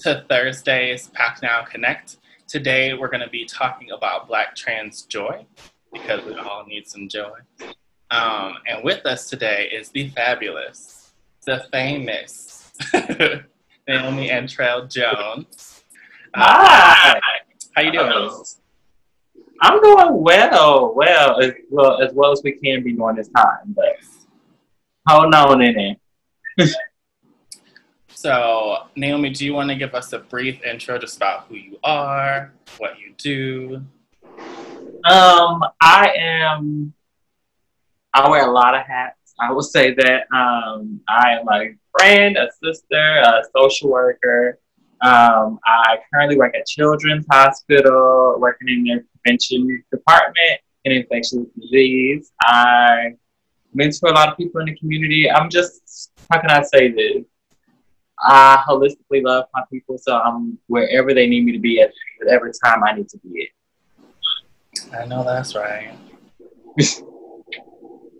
to Thursday's Pack Now Connect. Today we're going to be talking about Black trans joy because we all need some joy. Um, and with us today is the fabulous, the famous Naomi Antrell Jones. Uh, Hi. How you doing? I'm doing well, well, as well as well as we can be during this time, but hold on in there. So, Naomi, do you want to give us a brief intro just about who you are, what you do? Um, I am. I wear a lot of hats. I will say that um, I am a friend, a sister, a social worker. Um, I currently work at Children's Hospital, working in their prevention department in infectious disease. I mentor a lot of people in the community. I'm just, how can I say this? I holistically love my people, so I'm wherever they need me to be at whatever time I need to be at. I know that's right. so,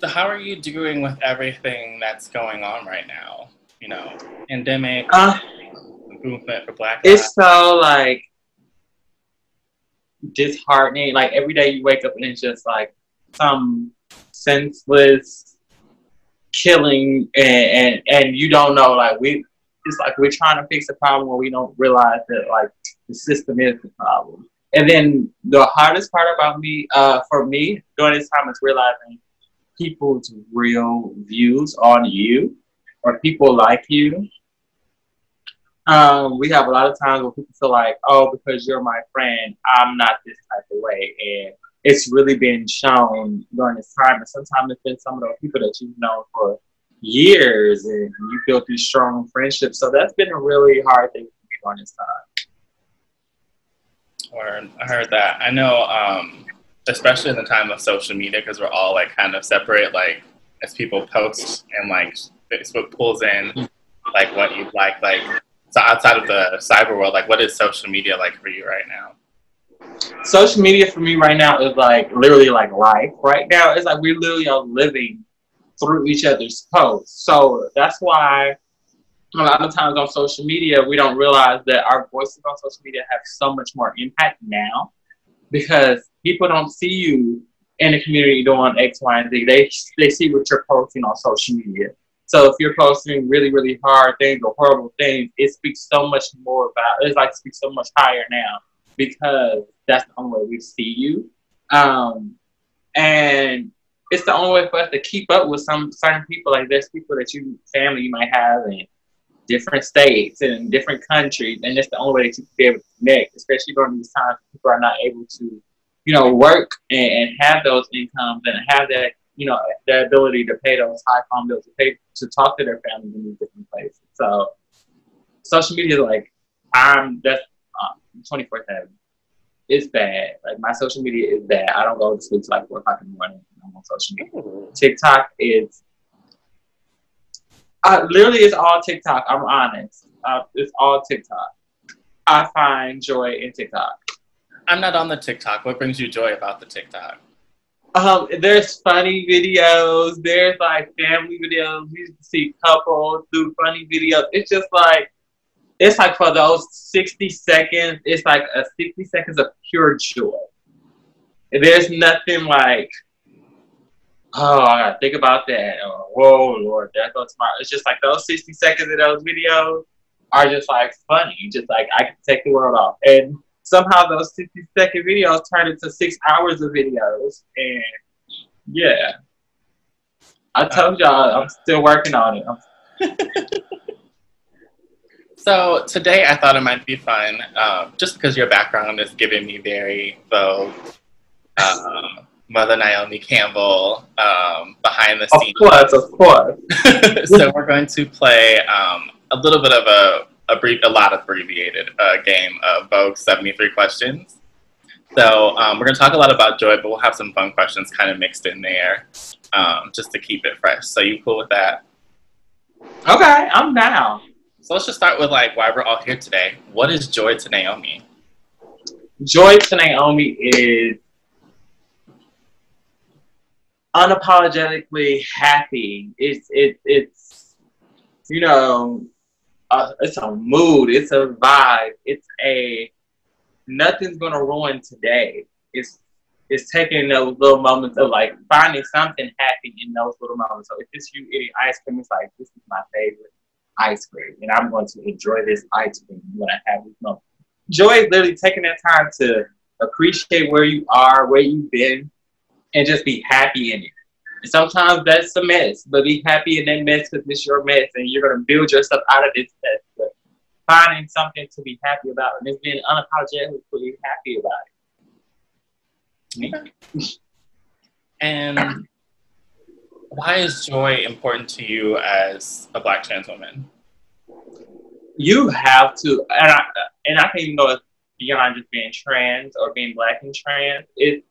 how are you doing with everything that's going on right now? You know, pandemic, uh, movement for Black. It's so like disheartening. Like every day you wake up and it's just like some senseless killing, and and, and you don't know like we it's like we're trying to fix a problem where we don't realize that like the system is the problem. And then the hardest part about me, uh, for me during this time is realizing people's real views on you or people like you. Um, we have a lot of times where people feel like, oh, because you're my friend, I'm not this type of way. And it's really been shown during this time. And sometimes it's been some of those people that you've known for years and you built these strong friendships. So that's been a really hard thing for me during this time. Or I heard that. I know, um, especially in the time of social media, because we're all like kind of separate, like as people post and like Facebook pulls in like what you like, like so outside of the cyber world, like what is social media like for you right now? Social media for me right now is like literally like life. Right now, it's like we literally are living through each other's posts. So that's why a lot of times on social media, we don't realize that our voices on social media have so much more impact now because people don't see you in the community doing X, Y, and Z. They, they see what you're posting on social media. So if you're posting really, really hard things or horrible things, it speaks so much more about, it's like speaks so much higher now because that's the only way we see you. Um, and it's the only way for us to keep up with some certain people. Like there's people that you family you might have in different states and different countries, and it's the only way that you can be able to connect, especially during these times people are not able to, you know, work and, and have those incomes and have that, you know, the ability to pay those high phone bills to pay to talk to their families in these different places. So social media is like I'm that's um, twenty four seven. It's bad. Like my social media is bad. I don't go to sleep till like four o'clock in the morning I'm on social media. Mm. TikTok is uh, literally it's all TikTok. I'm honest. Uh, it's all TikTok. I find joy in TikTok. I'm not on the TikTok. What brings you joy about the TikTok? Um, there's funny videos. There's like family videos. You see couples do funny videos. It's just like it's like for those 60 seconds. It's like a 60 seconds of pure joy. There's nothing like oh, I gotta think about that. Or, Whoa, Lord, that's so smart. It's just like those 60 seconds of those videos are just like funny. Just like I can take the world off. And somehow those 60 second videos turn into six hours of videos. And yeah. I told y'all I'm still working on it. so today I thought it might be fun, um, just because your background is giving me very Vogue. Um, Mother Naomi Campbell um, behind the scenes. Of course, of course. so we're going to play um, a little bit of a, a brief, a lot of abbreviated uh, game of Vogue 73 questions. So um, we're going to talk a lot about joy, but we'll have some fun questions kind of mixed in there um, just to keep it fresh. So you cool with that? Okay, I'm down. So let's just start with like why we're all here today. What is joy to Naomi? Joy to Naomi is unapologetically happy. It's it, it's you know a it's a mood, it's a vibe, it's a nothing's gonna ruin today. It's it's taking those little moments of like finding something happy in those little moments. So if it's you eating ice cream, it's like this is my favorite ice cream, and I'm going to enjoy this ice cream when I have this moment. Joy is literally taking that time to appreciate where you are, where you've been, and just be happy in it. And sometimes that's a mess, but be happy in that mess because it's your mess, and you're gonna build yourself out of this mess. But finding something to be happy about, and just being unapologetically happy about it. And why is joy important to you as a black trans woman? You have to, and I and I can go beyond just being trans or being black and trans. It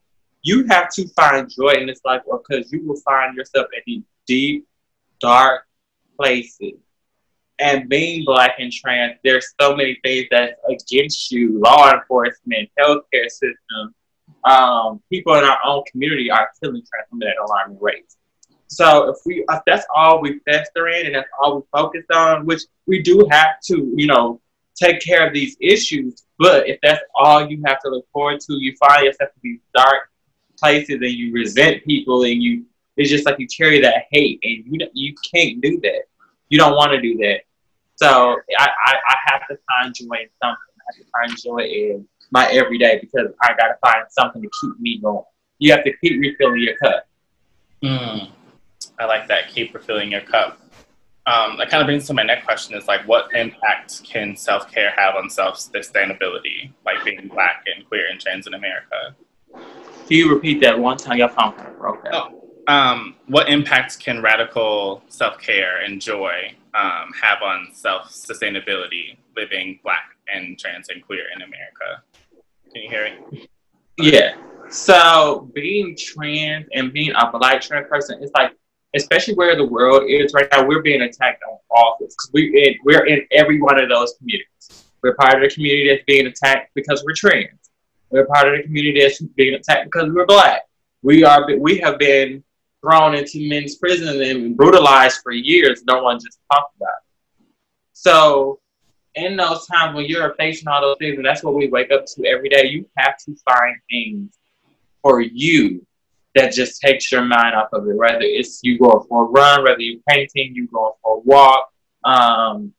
you have to find joy in this life, or because you will find yourself in these deep, dark places. And being black and trans, there's so many things that's against you: law enforcement, healthcare system, um, people in our own community are killing trans women at alarming rates. So if we if that's all we fester in and that's all we focus on, which we do have to, you know, take care of these issues. But if that's all you have to look forward to, you find yourself in these dark places and you resent people and you it's just like you carry that hate and you you can't do that. You don't want to do that. So I, I, I have to find joy in something. I have to find joy in my everyday because I got to find something to keep me going. You have to keep refilling your cup. Mm, I like that. Keep refilling your cup. Um, that kind of brings to my next question is like, what impact can self care have on self sustainability, like being black and queer and trans in America? Can you repeat that one time? Your phone kind of broke out. Um, what impact can radical self care and joy um, have on self sustainability living black and trans and queer in America? Can you hear me? Yeah. So being trans and being a black trans person, it's like, especially where the world is right now, we're being attacked on all this. We in, we're in every one of those communities. We're part of the community that's being attacked because we're trans. We're part of the community that's being attacked because we're black. We are we have been thrown into men's prison and brutalized for years. No one just talked about. It. So in those times when you're facing all those things, and that's what we wake up to every day, you have to find things for you that just takes your mind off of it. Whether it's you going for a run, whether you're painting, you going for a walk. Um,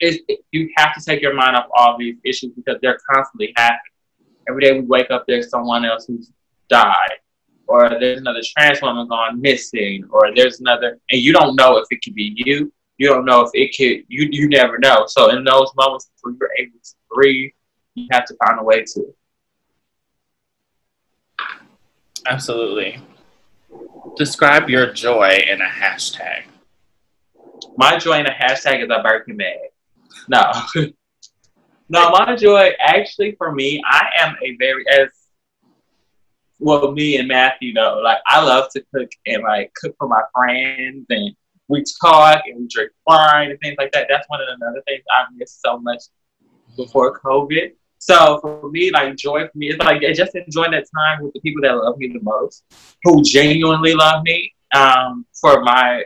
it, you have to take your mind off all these issues because they're constantly happening. Every day we wake up, there's someone else who's died, or there's another trans woman gone missing, or there's another, and you don't know if it could be you you don't know if it could you you never know. So in those moments where you're able to breathe, you have to find a way to. Absolutely. Describe your joy in a hashtag. My joy in a hashtag is a Birkin bag. No. no, my joy actually for me, I am a very as well me and Matthew know, like I love to cook and like cook for my friends and we talk and we drink wine and things like that. That's one of the other things I missed so much before COVID. So for me, like joy for me is like I just enjoying that time with the people that love me the most, who genuinely love me. Um, for my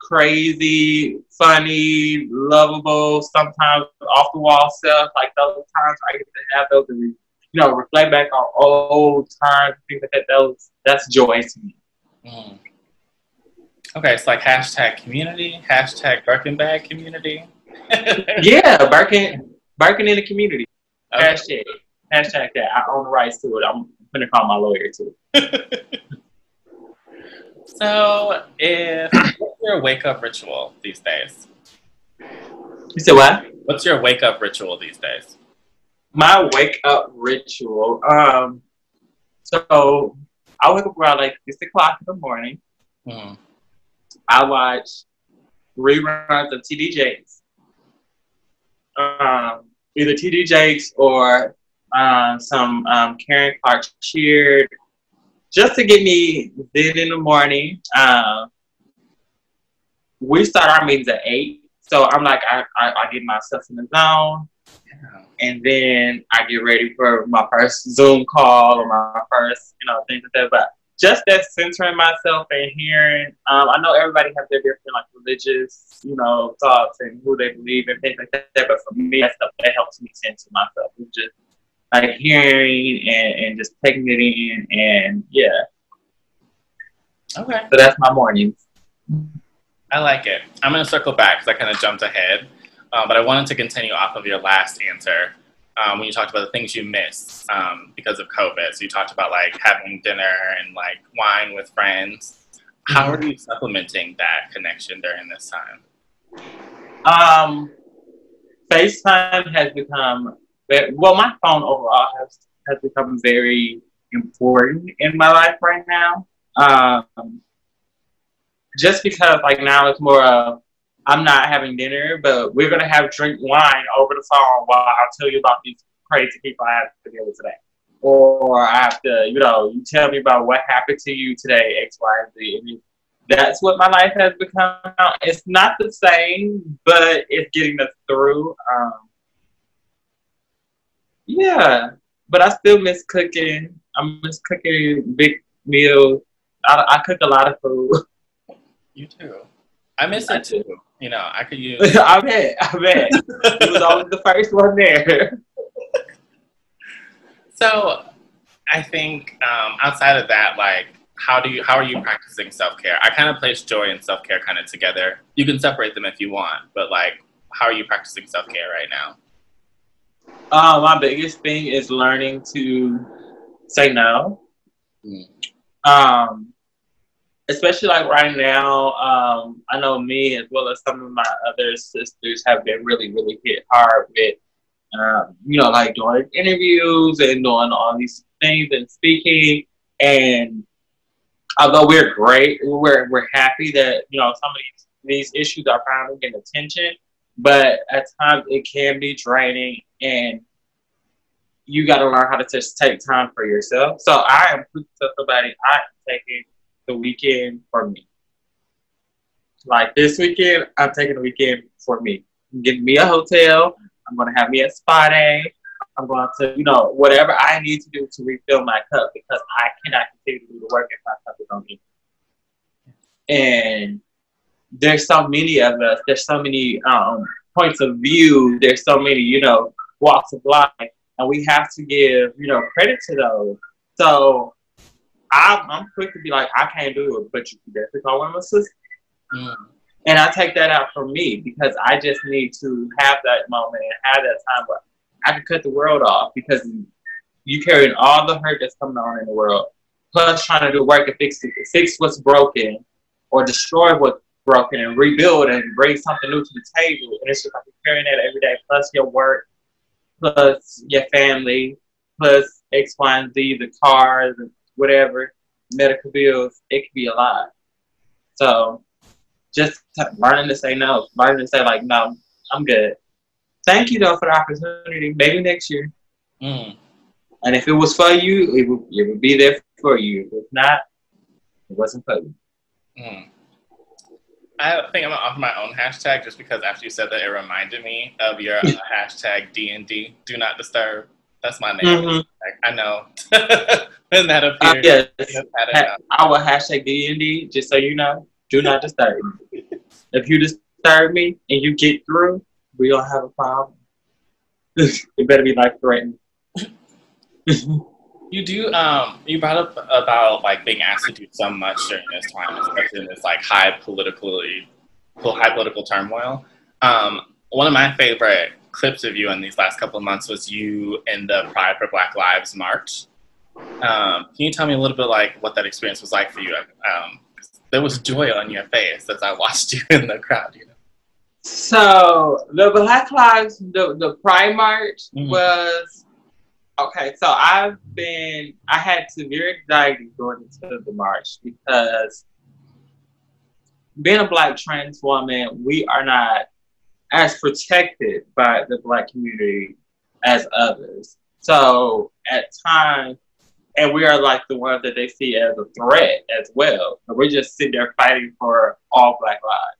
crazy, funny, lovable, sometimes off the wall stuff, like those times I get to have those and you know reflect back on old times, things like that. Those that's joy to me. Mm. Okay, it's like hashtag community, hashtag Birkin bag community. yeah, Birkin, Birkin in the community. Okay. Hashtag, hashtag that. I own the rights to it. I'm gonna call my lawyer too. so, if what's your wake up ritual these days? You said what? What's your wake up ritual these days? My wake up ritual. Um, so I wake up around like six o'clock in the morning. Mm. I watch reruns of TD Jakes, um, either TD Jakes or um, some um, Karen Clark Sheard, just to get me then in the morning. Uh, we start our meetings at eight, so I'm like, I, I, I get myself in the zone, and then I get ready for my first Zoom call or my first, you know, things like that. But just that centering myself and hearing. Um, I know everybody has their different like religious, you know, thoughts and who they believe and things like that. But for me, that stuff that helps me center myself. It's just like hearing and, and just taking it in, and yeah. Okay. So that's my mornings. I like it. I'm gonna circle back because I kind of jumped ahead, uh, but I wanted to continue off of your last answer um, when you talked about the things you miss um, because of COVID. So you talked about like having dinner and like wine with friends. How are you supplementing that connection during this time? Um, FaceTime has become well. My phone overall has has become very important in my life right now. Um, just because like now it's more of I'm not having dinner, but we're gonna have drink wine over the phone while I'll tell you about these crazy people I have to deal with today. Or I have to, you know, you tell me about what happened to you today, X, Y, and Z. I mean, that's what my life has become. It's not the same, but it's getting us through. Um, yeah, but I still miss cooking. I miss cooking big meals. I, I cook a lot of food. You too. I miss it too. You know, I could use. I bet. I bet. it was always the first one there. so, I think um, outside of that, like, how do you how are you practicing self care? I kind of place joy and self care kind of together. You can separate them if you want, but like, how are you practicing self care right now? Uh, my biggest thing is learning to say no. Mm. Um, especially like right now, um, I know me as well as some of my other sisters have been really, really hit hard with, um, you know, like doing interviews and doing all these things and speaking. And although we're great, we're we're happy that you know some of these these issues are finally getting attention, but at times it can be draining and you got to learn how to just take time for yourself. So I am somebody I'm taking the weekend for me. Like this weekend, I'm taking the weekend for me. I'm getting me a hotel. I'm gonna have me a spa day. I'm going to, you know, whatever I need to do to refill my cup because I cannot continue to do the work if my cup is on me. And there's so many of us. There's so many um, points of view. There's so many, you know, walks of life, and we have to give, you know, credit to those. So I'm, I'm quick to be like, I can't do it, but you can definitely call one of my sisters. Mm. And I take that out for me because I just need to have that moment and have that time where I can cut the world off because you carrying all the hurt that's coming on in the world, plus trying to do work and fix it, fix what's broken or destroy what's broken and rebuild and bring something new to the table. And it's just like you're carrying that every day, plus your work, plus your family, plus X, Y, and Z, the cars, and whatever, medical bills, it could be a lot. So just learning to say no, learning to say like, no, I'm good. Thank you though for the opportunity. Maybe next year. Mm. And if it was for you, it would, it would be there for you. If not, it wasn't for you. Mm. I think I'm gonna offer my own hashtag just because after you said that, it reminded me of your uh, hashtag D and D. Do not disturb. That's my name. Mm-hmm. I know. when that appears, uh, yes. Ha- our hashtag D&D, just so you know, do not disturb me. if you disturb me and you get through, we don't have a problem. it better be life threatening. you do. Um, you brought up about like being asked to do so much during this time, especially in this like high politically, high political turmoil. Um, one of my favorite clips of you in these last couple of months was you in the Pride for Black Lives March. Um, can you tell me a little bit like what that experience was like for you? Um, there was joy on your face as I watched you in the crowd. You know. So the Black Lives, the the Pride March mm-hmm. was okay. So I've been, I had severe anxiety going into the march because being a black trans woman, we are not as protected by the black community as others. So at times, and we are like the ones that they see as a threat as well. So we're just sitting there fighting for all black lives.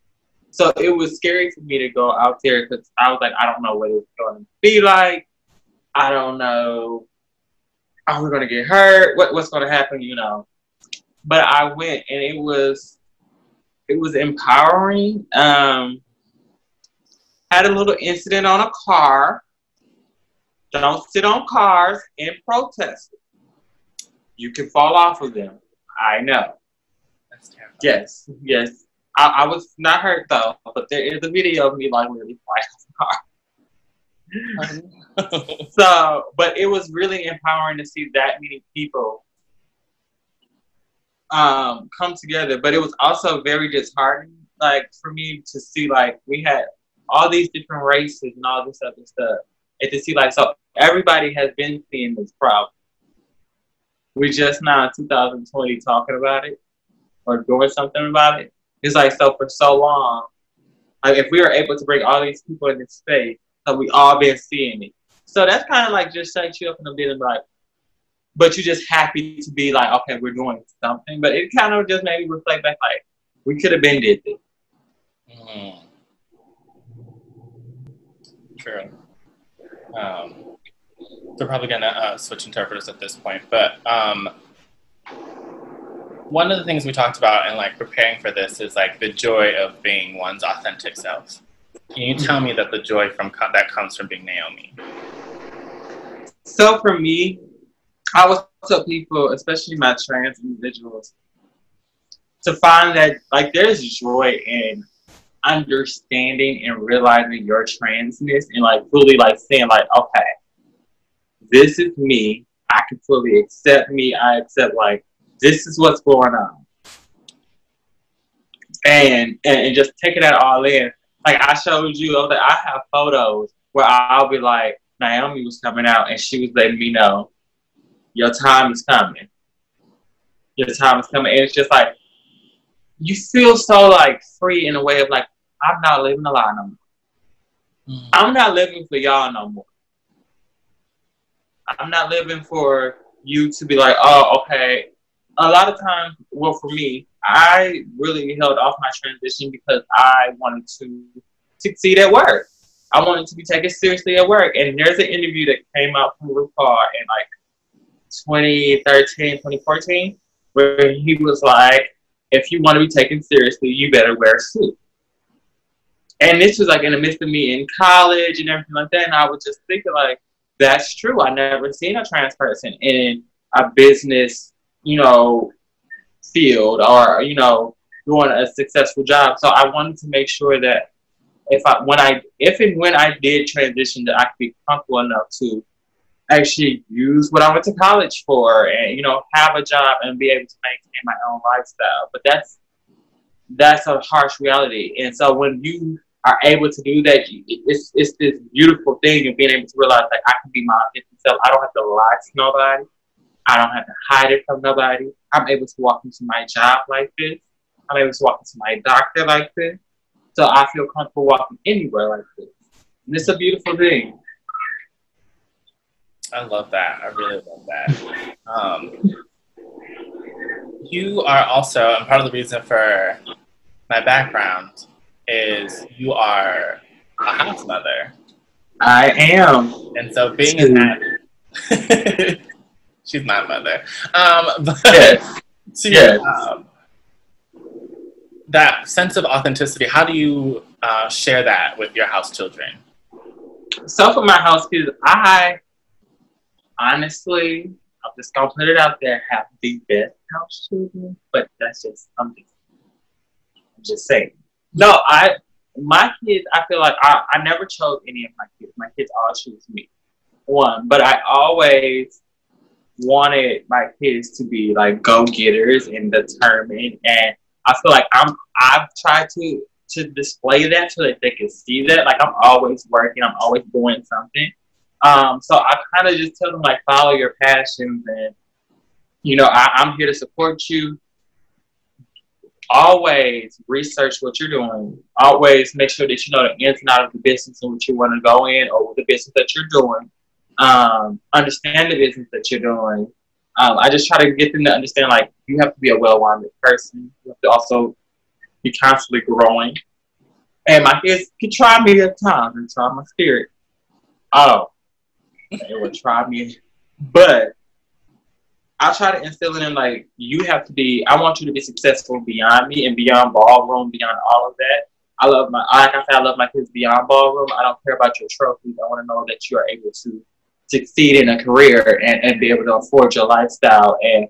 So it was scary for me to go out there because I was like, I don't know what it's going to be like. I don't know. Are we going to get hurt? What, what's going to happen? You know. but I went and it was it was empowering. Um, had a little incident on a car. Don't sit on cars and protest. You can fall off of them. I know. That's terrible. Yes, yes. I, I was not hurt though, but there is a video of me like really flying off the car. so, but it was really empowering to see that many people um, come together. But it was also very disheartening, like for me to see like we had all these different races and all this other stuff, and to see like so everybody has been seeing this problem. We just now in 2020 talking about it or doing something about it. It's like so for so long, like if we were able to bring all these people in this space, so we all been seeing it. So that's kind of like just shut you up in a bit and like, but you're just happy to be like, okay, we're doing something. But it kind of just made me reflect back, like we could have been did this. Mm. Um, they're probably gonna uh, switch interpreters at this point, but um, one of the things we talked about in like preparing for this is like the joy of being one's authentic self. Can you tell me that the joy from co- that comes from being Naomi? So for me, I would tell people, especially my trans individuals, to find that like there's joy in understanding and realizing your transness and like fully like saying like, okay, this is me. I can fully accept me. I accept like this is what's going on. And, and and just taking that all in. Like I showed you, that I have photos where I'll be like, Naomi was coming out and she was letting me know, your time is coming. Your time is coming. And it's just like you feel so like free in a way of like, I'm not living a lie no more. Mm. I'm not living for y'all no more. I'm not living for you to be like, oh, okay. A lot of times, well, for me, I really held off my transition because I wanted to succeed at work. I wanted to be taken seriously at work. And there's an interview that came out from RuPaul in like 2013, 2014, where he was like, if you want to be taken seriously, you better wear a suit. And this was like in the midst of me in college and everything like that. And I was just thinking like, that's true. I never seen a trans person in a business, you know, field or, you know, doing a successful job. So I wanted to make sure that if I when I if and when I did transition that I could be comfortable enough to actually use what I went to college for and, you know, have a job and be able to maintain my own lifestyle. But that's that's a harsh reality. And so when you are able to do that, it's it's this beautiful thing of being able to realize like I can be my authentic self. I don't have to lie to nobody. I don't have to hide it from nobody. I'm able to walk into my job like this. I'm able to walk into my doctor like this. So I feel comfortable walking anywhere like this. And it's a beautiful thing. I love that. I really love that. Um, you are also, and part of the reason for my background is you are a house mother. I am. And so being in that, she's my mother. Um, but yes. to, yes. Um, that sense of authenticity, how do you uh, share that with your house children? So for my house kids, I honestly, I'm just gonna put it out there, have the best house children, but that's just I'm just, I'm just saying. No, I my kids, I feel like I, I never chose any of my kids. My kids all choose me. One, but I always wanted my kids to be like go getters and determined. And I feel like I'm I've tried to to display that so that they can see that. Like I'm always working, I'm always doing something. Um, so I kind of just tell them like follow your passions and you know I, I'm here to support you always research what you're doing. Always make sure that you know the ins and out of the business and what you want to go in or the business that you're doing. Um, understand the business that you're doing. Um, I just try to get them to understand like you have to be a well-rounded person. You have to also be constantly growing. And my kids can try me at times and try my spirit. Oh, they will try me, but I try to instill in them like you have to be. I want you to be successful beyond me and beyond ballroom, beyond all of that. I love my like I said, I love my kids beyond ballroom. I don't care about your trophies. I want to know that you are able to succeed in a career and, and be able to afford your lifestyle. And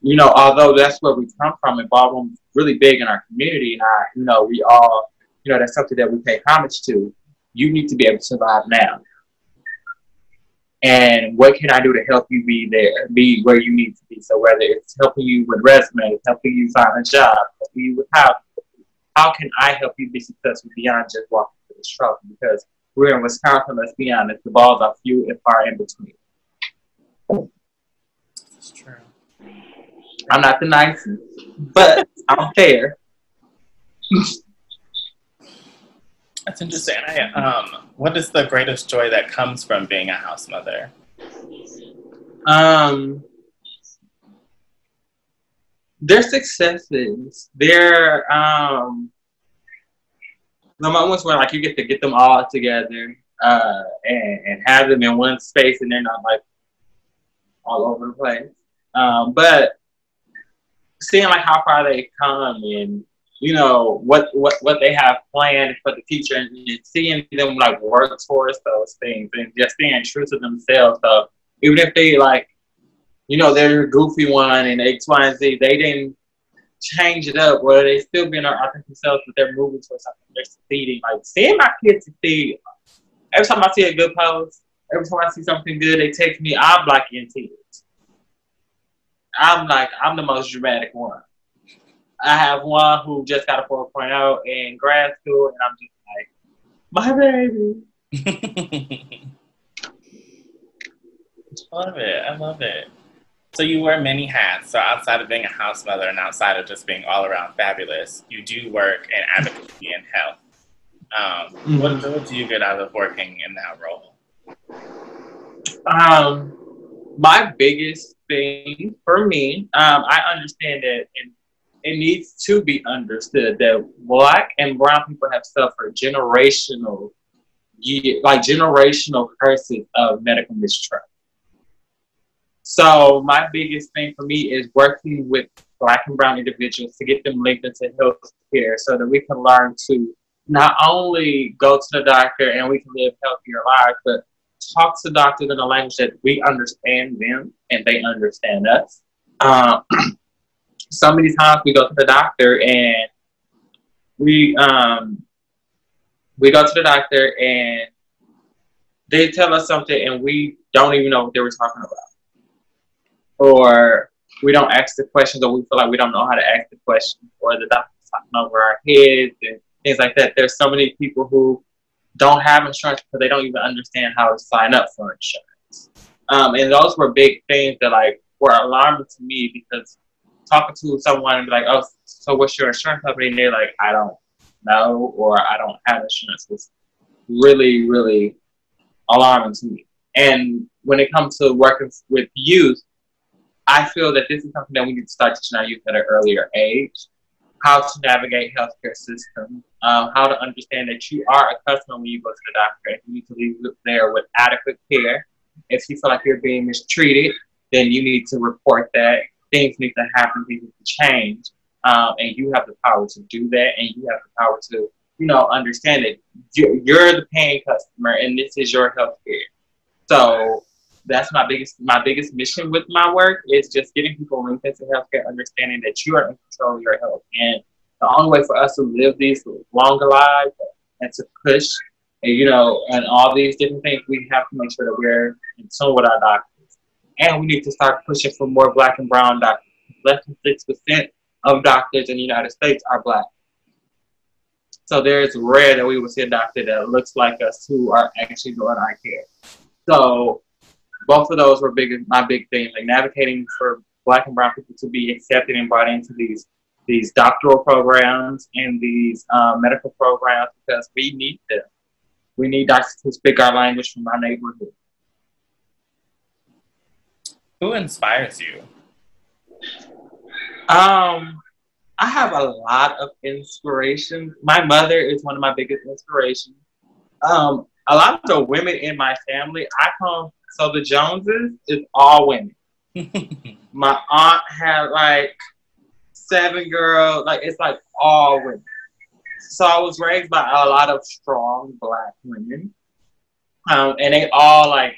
you know, although that's where we come from, and ballroom really big in our community, and I, you know, we all, you know, that's something that we pay homage to. You need to be able to survive now and what can I do to help you be there, be where you need to be. So whether it's helping you with resumes, helping you find a job, helping you with how, how can I help you be successful beyond just walking through the struggle? Because we're in Wisconsin, let's be honest, the balls are few and far in between. That's true. I'm not the nicest, but I'm fair. That's interesting. I, um, what is the greatest joy that comes from being a house mother? Um, their successes, their um, the moments where like you get to get them all together uh, and, and have them in one space and they're not like all over the place. Um, but seeing like how far they come and you know what what what they have planned for the future and seeing them like work towards those things and just being true to themselves. So even if they like, you know, they're a goofy one and X, Y, and Z, they didn't change it up. Where they still being their authentic themselves, but they're moving towards something. They're succeeding. Like seeing my kids succeed. Every time I see a good post, every time I see something good, they text me. I'm like in tears. I'm like I'm the most dramatic one. I have one who just got a 4.0 in grad school, and I'm just like, my baby. I love it. I love it. So you wear many hats. So outside of being a house mother and outside of just being all around fabulous, you do work in advocacy and health. Um, mm-hmm. what, what do you get out of working in that role? Um, my biggest thing for me, um, I understand that in it needs to be understood that black and brown people have suffered generational like generational curses of medical mistrust. So my biggest thing for me is working with black and brown individuals to get them linked into health care so that we can learn to not only go to the doctor and we can live healthier lives, but talk to doctors in a language that we understand them and they understand us. Um, so many times we go to the doctor and we um we go to the doctor and they tell us something and we don't even know what they were talking about. Or we don't ask the questions or we feel like we don't know how to ask the questions or the doctor's talking over our heads and things like that. There's so many people who don't have insurance because they don't even understand how to sign up for insurance. Um, and those were big things that like were alarming to me because talking to someone and be like, oh, so what's your insurance company? And they're like, I don't know, or I don't have insurance. It's really, really alarming to me. And when it comes to working with youth, I feel that this is something that we need to start teaching our youth at an earlier age. How to navigate healthcare system, um, how to understand that you are a customer when you go to the doctor, and you need to leave there with adequate care. If you feel like you're being mistreated, then you need to report that things need to happen, things need to change. Um, and you have the power to do that, and you have the power to, you know, understand that you're, you're the paying customer, and this is your health care. So that's my biggest my biggest mission with my work is just getting people linked into healthcare, understanding that you are in control of your health, and the only way for us to live these longer lives and to push, you know, and all these different things, we have to make sure that we're in tune with our doctors and we need to start pushing for more black and brown doctors. Less than 6% of doctors in the United States are black. So there is rare that we will see a doctor that looks like us who are actually doing eye care. So both of those were big, my big thing, like navigating for black and brown people to be accepted and brought into these these doctoral programs and these uh, medical programs because we need them. We need doctors to speak our language from our neighborhood. Who inspires you? Um, I have a lot of inspiration. My mother is one of my biggest inspirations. Um, a lot of the women in my family, I come so the Joneses is all women. my aunt had like seven girls. Like it's like all women. So I was raised by a lot of strong black women, um, and they all like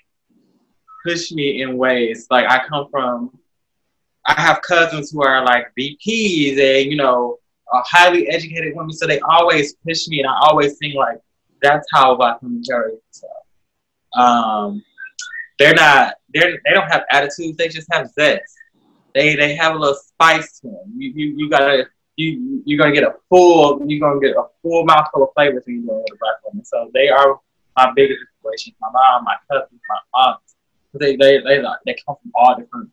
push me in ways. Like I come from, I have cousins who are like VPs and you know highly educated women, so they always push me, and I always think like that's how black women carry themselves. Um, they're not, they're they don't have attitudes. They just have zest. They they have a little spice to them. You you, you gotta you you're gonna get a full you're gonna get a full mouthful of flavors when you go with a black woman. So they are my biggest inspiration. My mom, my cousins, my aunts. They they they they come from all different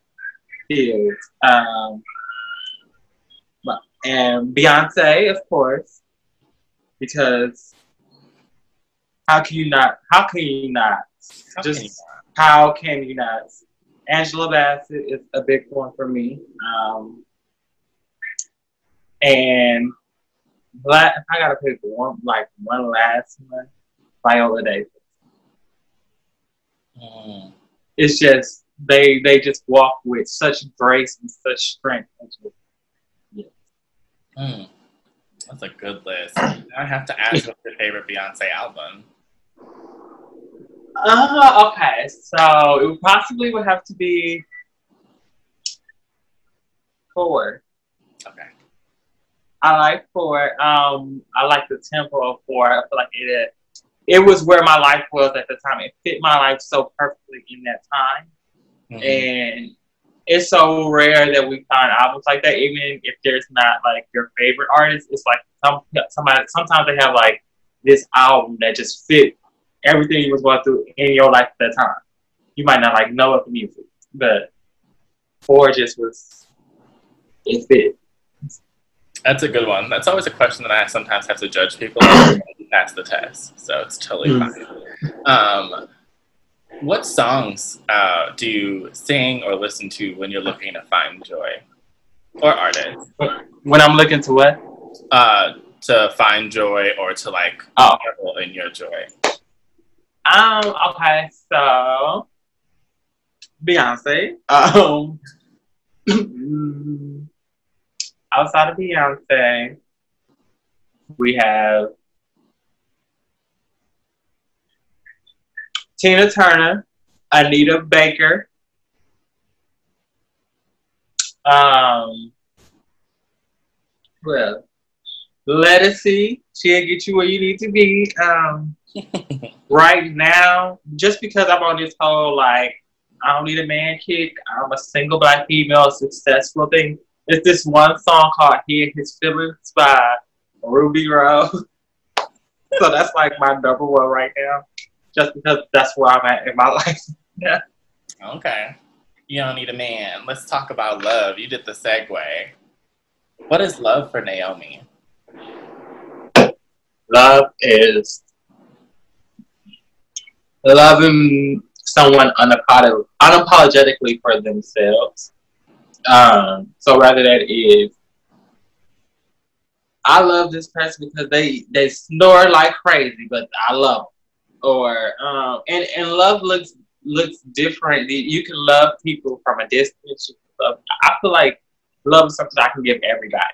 fields. Um, but, and Beyonce, of course, because how can you not? How can you not? How just can you not? how can you not? Angela Bassett is a big one for me. Um, and black, I gotta pick one, like one last one, Viola Davis. Mm. It's just they they just walk with such grace and such strength. Yeah. Mm. That's a good list. I have to ask what's your favorite Beyonce album. Uh, okay, so it possibly would have to be four. Okay. I like four. Um, I like the tempo of four. I feel like it. It was where my life was at the time. It fit my life so perfectly in that time, mm-hmm. and it's so rare that we find albums like that. Even if there's not like your favorite artist, it's like some somebody. Sometimes they have like this album that just fit everything you was going through in your life at that time. You might not like know of the music, but four just was it fit. That's a good one. That's always a question that I sometimes have to judge people pass the test. So it's totally mm. fine. Um, what songs uh, do you sing or listen to when you're looking to find joy, or artists? When I'm looking to what? Uh, to find joy or to like oh. in your joy. Um. Okay. So Beyonce. Um. outside of Beyonce, we have Tina Turner, Anita Baker, um, well, Ledisi, she'll get you where you need to be. Um, right now, just because I'm on this whole like I don't need a man kick, I'm a single black female successful thing. It's this one song called He and His Feelings by Ruby Rose. so that's like my number one right now. Just because that's where I'm at in my life. yeah. Okay. You don't need a man. Let's talk about love. You did the segue. What is love for Naomi? Love is loving someone unapologetically for themselves um, so rather that is, I love this person because they they snore like crazy, but I love them. Or um, and and love looks looks different. You can love people from a distance. Love, I feel like love is something I can give everybody.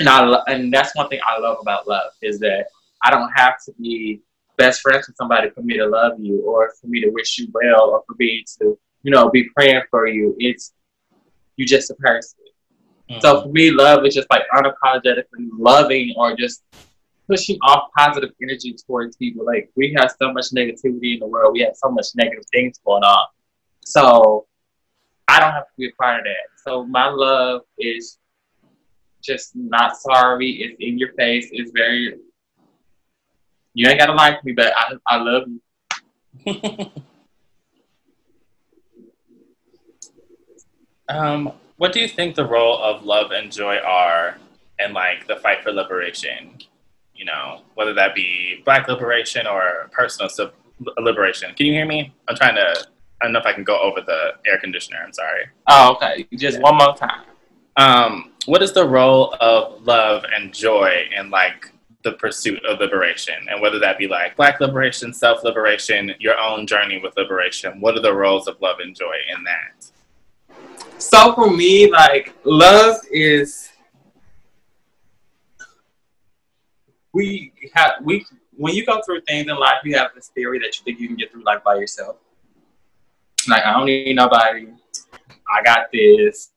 And I and that's one thing I love about love is that I don't have to be best friends with somebody for me to love you or for me to wish you well or for me to you know, be praying for you. It's you just a person. Mm-hmm. So for me, love is just like unapologetically loving or just pushing off positive energy towards people. Like we have so much negativity in the world. We have so much negative things going on. So I don't have to be a part of that. So my love is just not sorry. It's in your face. It's very you ain't gotta like me, but I I love you. Um, what do you think the role of love and joy are in like the fight for liberation? You know, whether that be black liberation or personal liberation. Can you hear me? I'm trying to. I don't know if I can go over the air conditioner. I'm sorry. Oh, okay. Just one more time. Um, what is the role of love and joy in like the pursuit of liberation and whether that be like black liberation self-liberation your own journey with liberation what are the roles of love and joy in that So for me, like love is we have we when you go through things in life, you have this theory that you think you can get through life by yourself. Like I don't need nobody. I got this.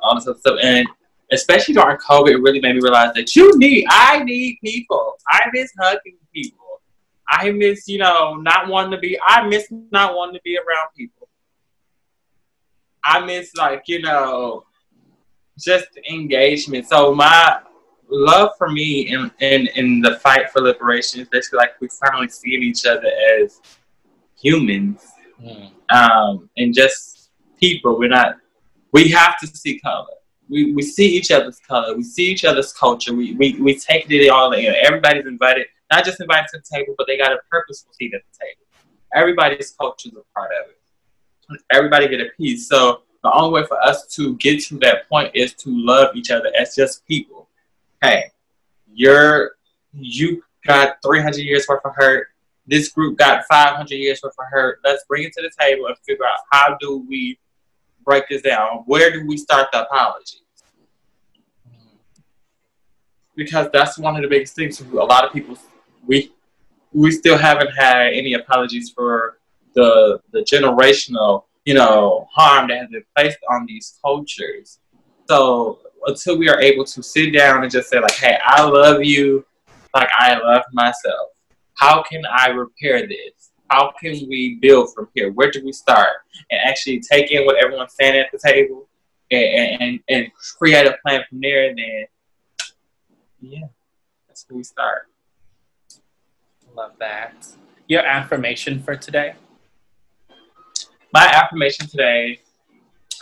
All this stuff, and especially during COVID, it really made me realize that you need. I need people. I miss hugging people. I miss, you know, not wanting to be. I miss not wanting to be around people. I miss like you know, just engagement. So my love for me in, in, in the fight for liberation is basically like we finally seeing each other as humans mm. um, and just people. We're not, we have to see color. We, we see each other's color. We see each other's culture. We, we, we take it all in. Everybody's invited, not just invited to the table, but they got a purposeful seat at the table. Everybody's culture is a part of it. Everybody get a piece. So the only way for us to get to that point is to love each other as just people hey, you're you got 300 years worth of hurt. This group got 500 years worth of hurt. Let's bring it to the table and figure out how do we break this down. Where do we start the apologies? Because that's one of the biggest things. A lot of people, we we still haven't had any apologies for the the generational, you know, harm that has been placed on these cultures. So until we are able to sit down and just say like, hey, I love you like I love myself. How can I repair this? How can we build from here? Where do we start? And actually take in what everyone's saying at the table and, and, and create a plan from there. And then, yeah, that's where we start. Love that. Your affirmation for today? My affirmation today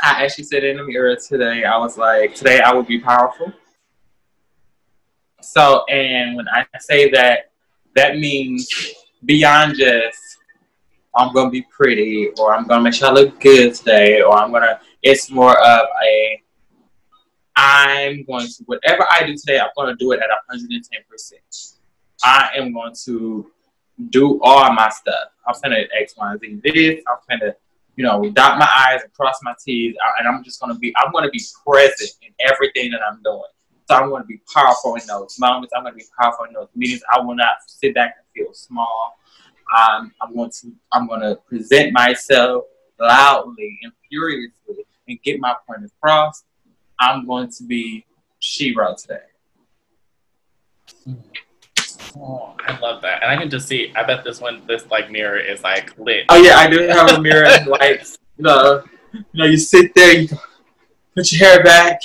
I actually said in the mirror today, I was like, today I will be powerful. So, and when I say that, that means beyond just, I'm going to be pretty, or I'm going to make sure I look good today, or I'm going to, it's more of a, I'm going to, whatever I do today, I'm going to do it at 110%. I am going to do all my stuff. I'm going to X, Y, Z this. I'm going to you know, dot my I's and cross my T's, and I'm just gonna be, I'm gonna be present in everything that I'm doing. So I'm gonna be powerful in those moments. I'm gonna be powerful in those meetings. I will not sit back and feel small. Um, I'm going to, I'm gonna present myself loudly and furiously and get my point across. I'm going to be Shiro today. Oh, I love that, and I can just see. I bet this one, this like mirror is like lit. Oh yeah, I do have a mirror and lights. You know, you know, you sit there, you put your hair back,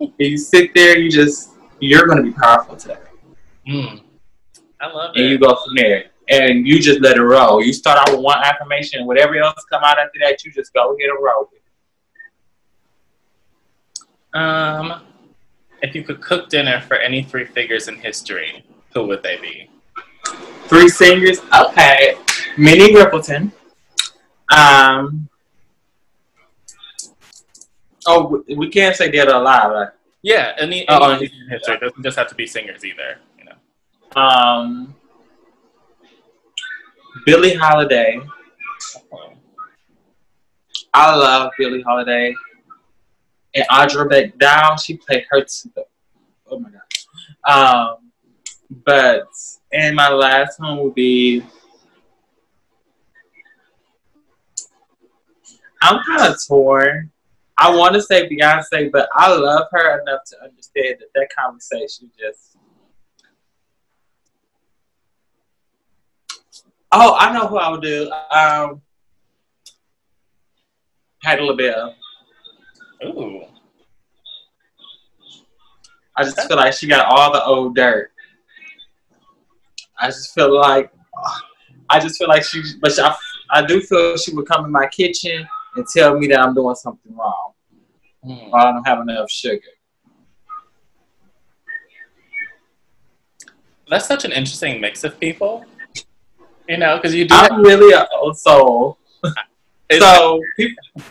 and you sit there. You just, you're going to be powerful today. Mm. I love it. And you go from there, and you just let it roll. You start out with one affirmation, whatever else come out after that, you just go hit a roll. Um, if you could cook dinner for any three figures in history, who would they be? Three singers. Okay, Minnie Riperton. Um. Oh, we can't say dead or alive, right? Yeah, any, any oh, history. It doesn't just have to be singers either. You know. Um. Billie Holiday. I love Billie Holiday. And Audra McDonald, she played her too. Oh my god. Um, but and my last one will be I'm kind of torn. I want to say Beyonce, but I love her enough to understand that that conversation just. Oh, I know who I would do. Um, Patti LaBelle. Ooh. I just feel like she got all the old dirt. I just feel like I just feel like she, but she, I, I do feel she would come in my kitchen and tell me that I'm doing something wrong mm. or I don't have enough sugar. That's such an interesting mix of people, you know, because you do. I'm have- really a old soul. so, people,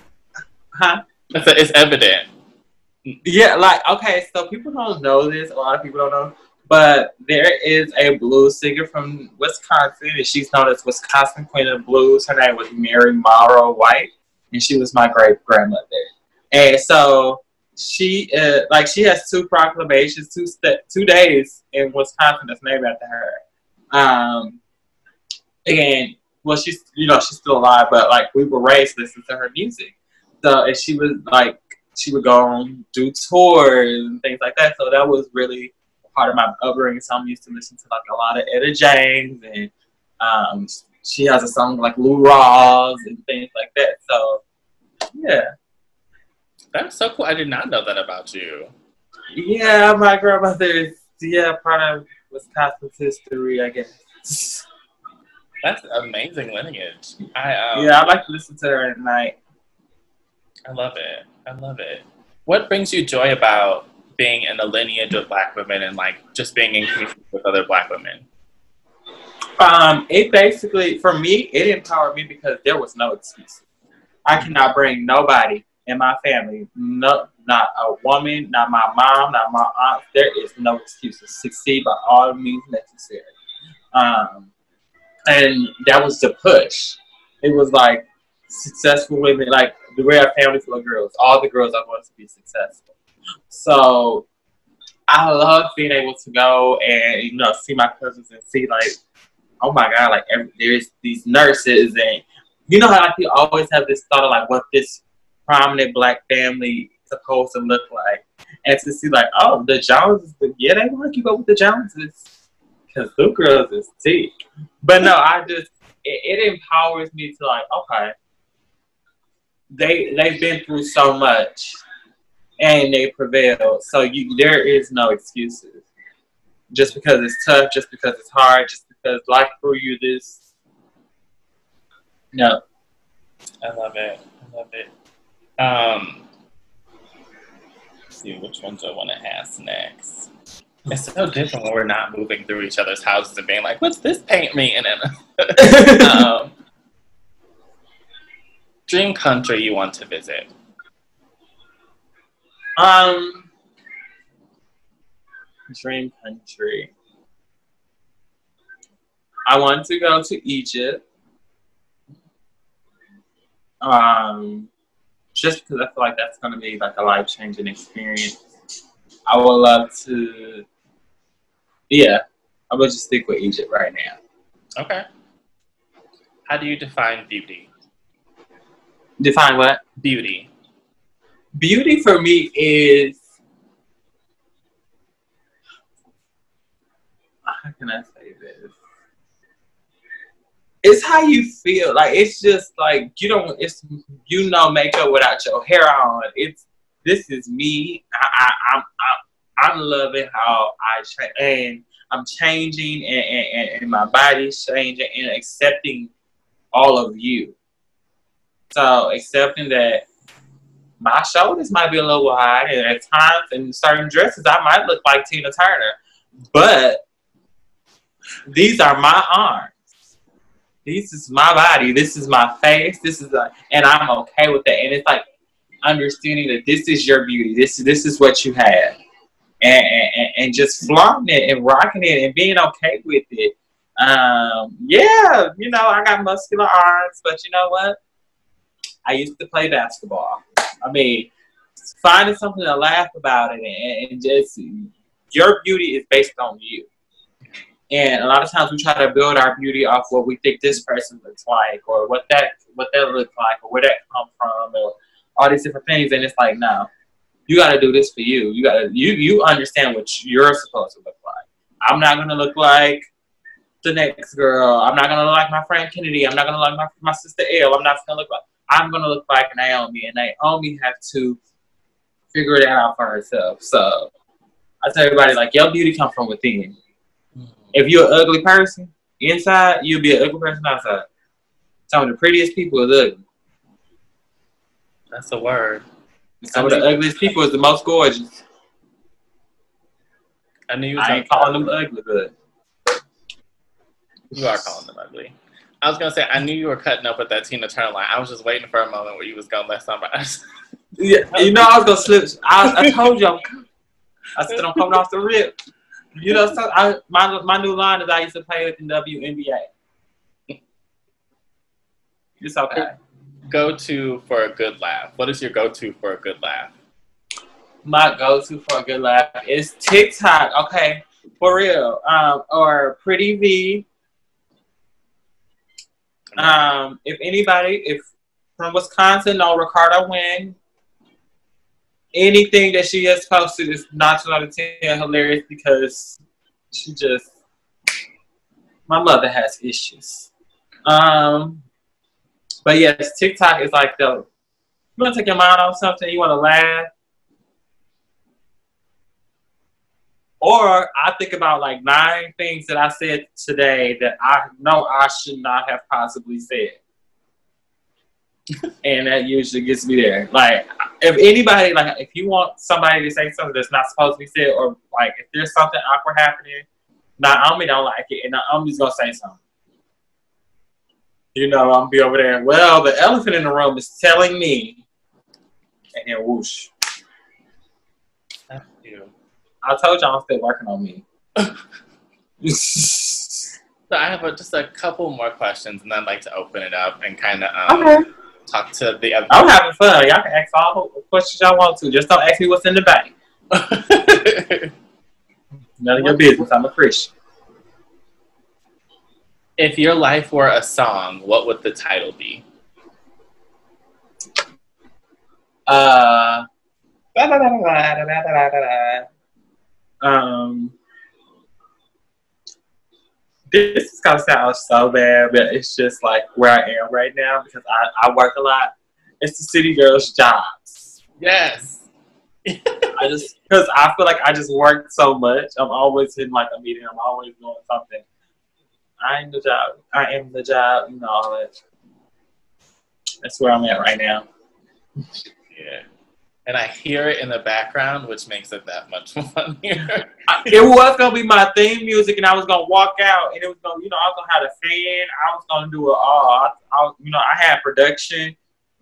huh? It's, it's evident. Yeah, like okay, so people don't know this. A lot of people don't know but there is a blues singer from Wisconsin, and she's known as Wisconsin Queen of Blues. Her name was Mary Morrow White, and she was my great grandmother. And so she uh, like she has two proclamations, two st- two days in Wisconsin that's named after her. Um, and well, she's you know she's still alive, but like we were raised listening to her music. So and she was like she would go on do tours and things like that. So that was really part of my upbringing. So I'm used to listening to like a lot of Etta James and um, she has a song like Lou Rawls and things like that. So yeah. That's so cool. I did not know that about you. Yeah, my grandmother is yeah part of Wisconsin's history, I guess. That's amazing lineage. I um, yeah, I like to listen to her at night. I love it. I love it. What brings you joy about being in the lineage of black women and like just being in community with other black women? Um, it basically for me it empowered me because there was no excuse. I cannot bring nobody in my family, no, not a woman, not my mom, not my aunt. There is no excuse to succeed by all means necessary. Um, and that was the push. It was like successful women, like the way our family full girls. All the girls are going to be successful. So I love being able to go and you know see my cousins and see like, oh my god, like every, there's these nurses and you know how like you always have this thought of like what this prominent black family supposed to look like, and to see like, oh, the Joneses, yeah, they to keep up with the Joneses. Because the girls is sick. But no, I just it, it empowers me to like, okay, they they've been through so much and they prevailed. So you there is no excuses. Just because it's tough, just because it's hard, just because life threw you this. No. I love it. I love it. Um, see which ones I want to ask next. It's so different when we're not moving through each other's houses and being like, "What's this paint mean?" And um, dream country you want to visit? Um, dream country. I want to go to Egypt. Um, just because I feel like that's going to be like a life changing experience. I would love to. Yeah, I would just stick with Egypt right now. Okay. How do you define beauty? Define what? Beauty. Beauty for me is. How can I say this? It's how you feel. Like it's just like you don't. It's you know makeup without your hair on. It's this is me. I, I, I'm I'm I'm loving how I change and I'm changing and, and, and my body's changing and accepting all of you. So accepting that my shoulders might be a little wide, and at times in certain dresses I might look like Tina Turner, but these are my arms. This is my body. This is my face. This is a, and I'm okay with that. And it's like understanding that this is your beauty. This this is what you have, and and, and just flaunting it and rocking it and being okay with it. Um, yeah, you know I got muscular arms, but you know what? I used to play basketball. I mean, finding something to laugh about it and, and just your beauty is based on you. And a lot of times we try to build our beauty off what we think this person looks like, or what that what that looks like, or where that come from, or all these different things. And it's like, no, you got to do this for you. You got to you you understand what you're supposed to look like. I'm not gonna look like the next girl. I'm not gonna look like my friend Kennedy. I'm not gonna look like my my sister Elle. I'm not gonna look like I'm gonna look like Naomi, and Naomi have to figure it out for herself. So I tell everybody like your beauty comes from within. Mm-hmm. If you're an ugly person inside, you'll be an ugly person outside. Some of the prettiest people are ugly. That's a word. Some of the ugliest people is the most gorgeous. I knew you I ain't calling them ugly, but you are calling them ugly. I was gonna say I knew you were cutting up with that Tina Turner line. I was just waiting for a moment where you was gonna let somebody. yeah, you know I was gonna slip. I, I told you. I said I'm coming off the rip. You know, so I, my my new line is I used to play with the WNBA. It's okay. go-to for a good laugh? What is your go-to for a good laugh? My go-to for a good laugh is TikTok. Okay, for real. Um, or Pretty V. Um, if anybody, if from Wisconsin, know Ricardo Wynn. Anything that she has posted is not out of ten hilarious because she just my mother has issues. Um, but yes, TikTok is like the you want to take your mind off something, you want to laugh, or I think about like nine things that I said today that I know I should not have possibly said. and that usually gets me there. Like, if anybody, like, if you want somebody to say something that's not supposed to be said, or like, if there's something awkward happening, Naomi don't like it, and Naomi's gonna say something. You know, I'm be over there. Well, the elephant in the room is telling me, and then whoosh. That's you. I told y'all I'm still working on me. So I have a, just a couple more questions, and then I'd like to open it up and kind of um, okay. talk to the other. I'm having fun. Y'all can ask all the questions y'all want to. Just don't ask me what's in the bank. None of your business. I'm a Christian. if your life were a song, what would the title be? Uh, um, this is gonna sound so bad, but it's just like where I am right now because I, I work a lot. It's the city girls' jobs. Yes. I just because I feel like I just work so much. I'm always in like a meeting. I'm always doing something. I am the job. I am the job. You know all that. That's where I'm at right now. Yeah. And I hear it in the background, which makes it that much funnier. It was gonna be my theme music, and I was gonna walk out, and it was gonna, you know, I was gonna have a fan. I was gonna do it all. I, I you know, I had production.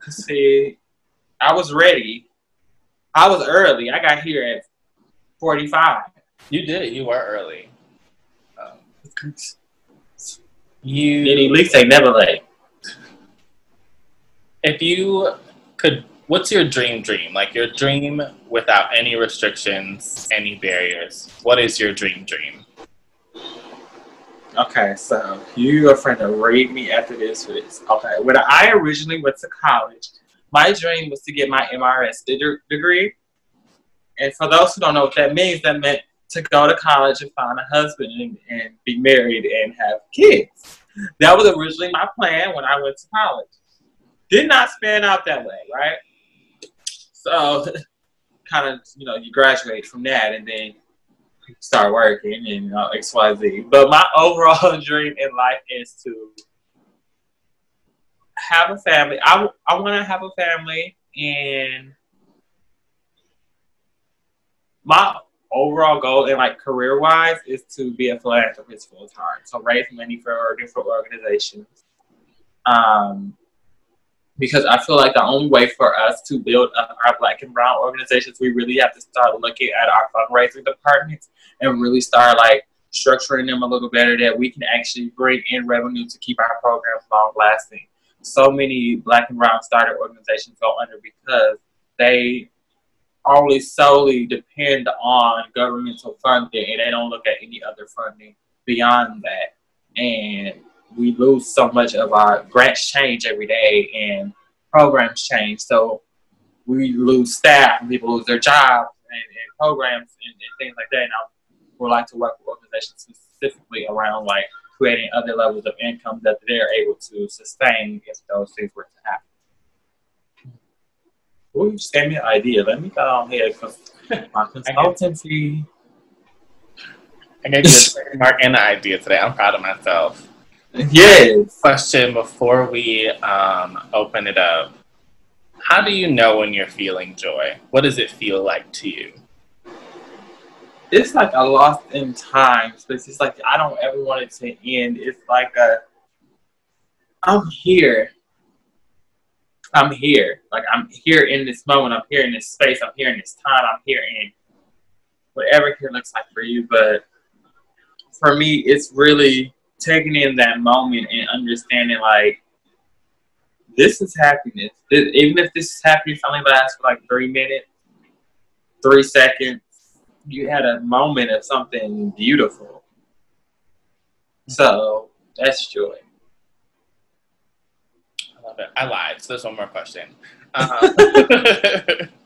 See, I was ready. I was early. I got here at forty-five. you did. You were early. Um, you, at least they never late. if you could, what's your dream dream? Like your dream without any restrictions, any barriers. What is your dream dream? Okay, so you are trying to read me after this. Okay, when I originally went to college, my dream was to get my MRS degree. And for those who don't know what that means, that meant to go to college and find a husband and, and be married and have kids. That was originally my plan when I went to college. Did not span out that way, right? So, kind of, you know, you graduate from that and then start working and you know, XYZ. But my overall dream in life is to have a family. I, I want to have a family and my overall goal in like career wise is to be a philanthropist full time. So raise money for different organizations. Um, because I feel like the only way for us to build up our black and brown organizations, we really have to start looking at our fundraising departments and really start like structuring them a little better that we can actually bring in revenue to keep our programs long lasting. So many black and brown started organizations go under because they only solely depend on governmental funding and they don't look at any other funding beyond that. And we lose so much of our grants change every day and programs change. So we lose staff and people lose their jobs and, and programs and, and things like that. And I would like to work with organizations specifically around like creating other levels of income that they're able to sustain if those things were to happen. Ooh, you just gave me an idea. Let me go on here because my consultancy. I gave you a trademark and an idea today. I'm proud of myself. Yes. Question before we um, open it up. How do you know when you're feeling joy? What does it feel like to you? It's like a lost in time, but it's like I don't ever want it to end. It's like a I'm here. I'm here. Like I'm here in this moment. I'm here in this space. I'm here in this time. I'm here in whatever here looks like for you. But for me, it's really taking in that moment and understanding like this is happiness. Even if this happiness only lasts for like three minutes, three seconds, you had a moment of something beautiful. So that's joy. I love it. I lied. So there's one more question. Um,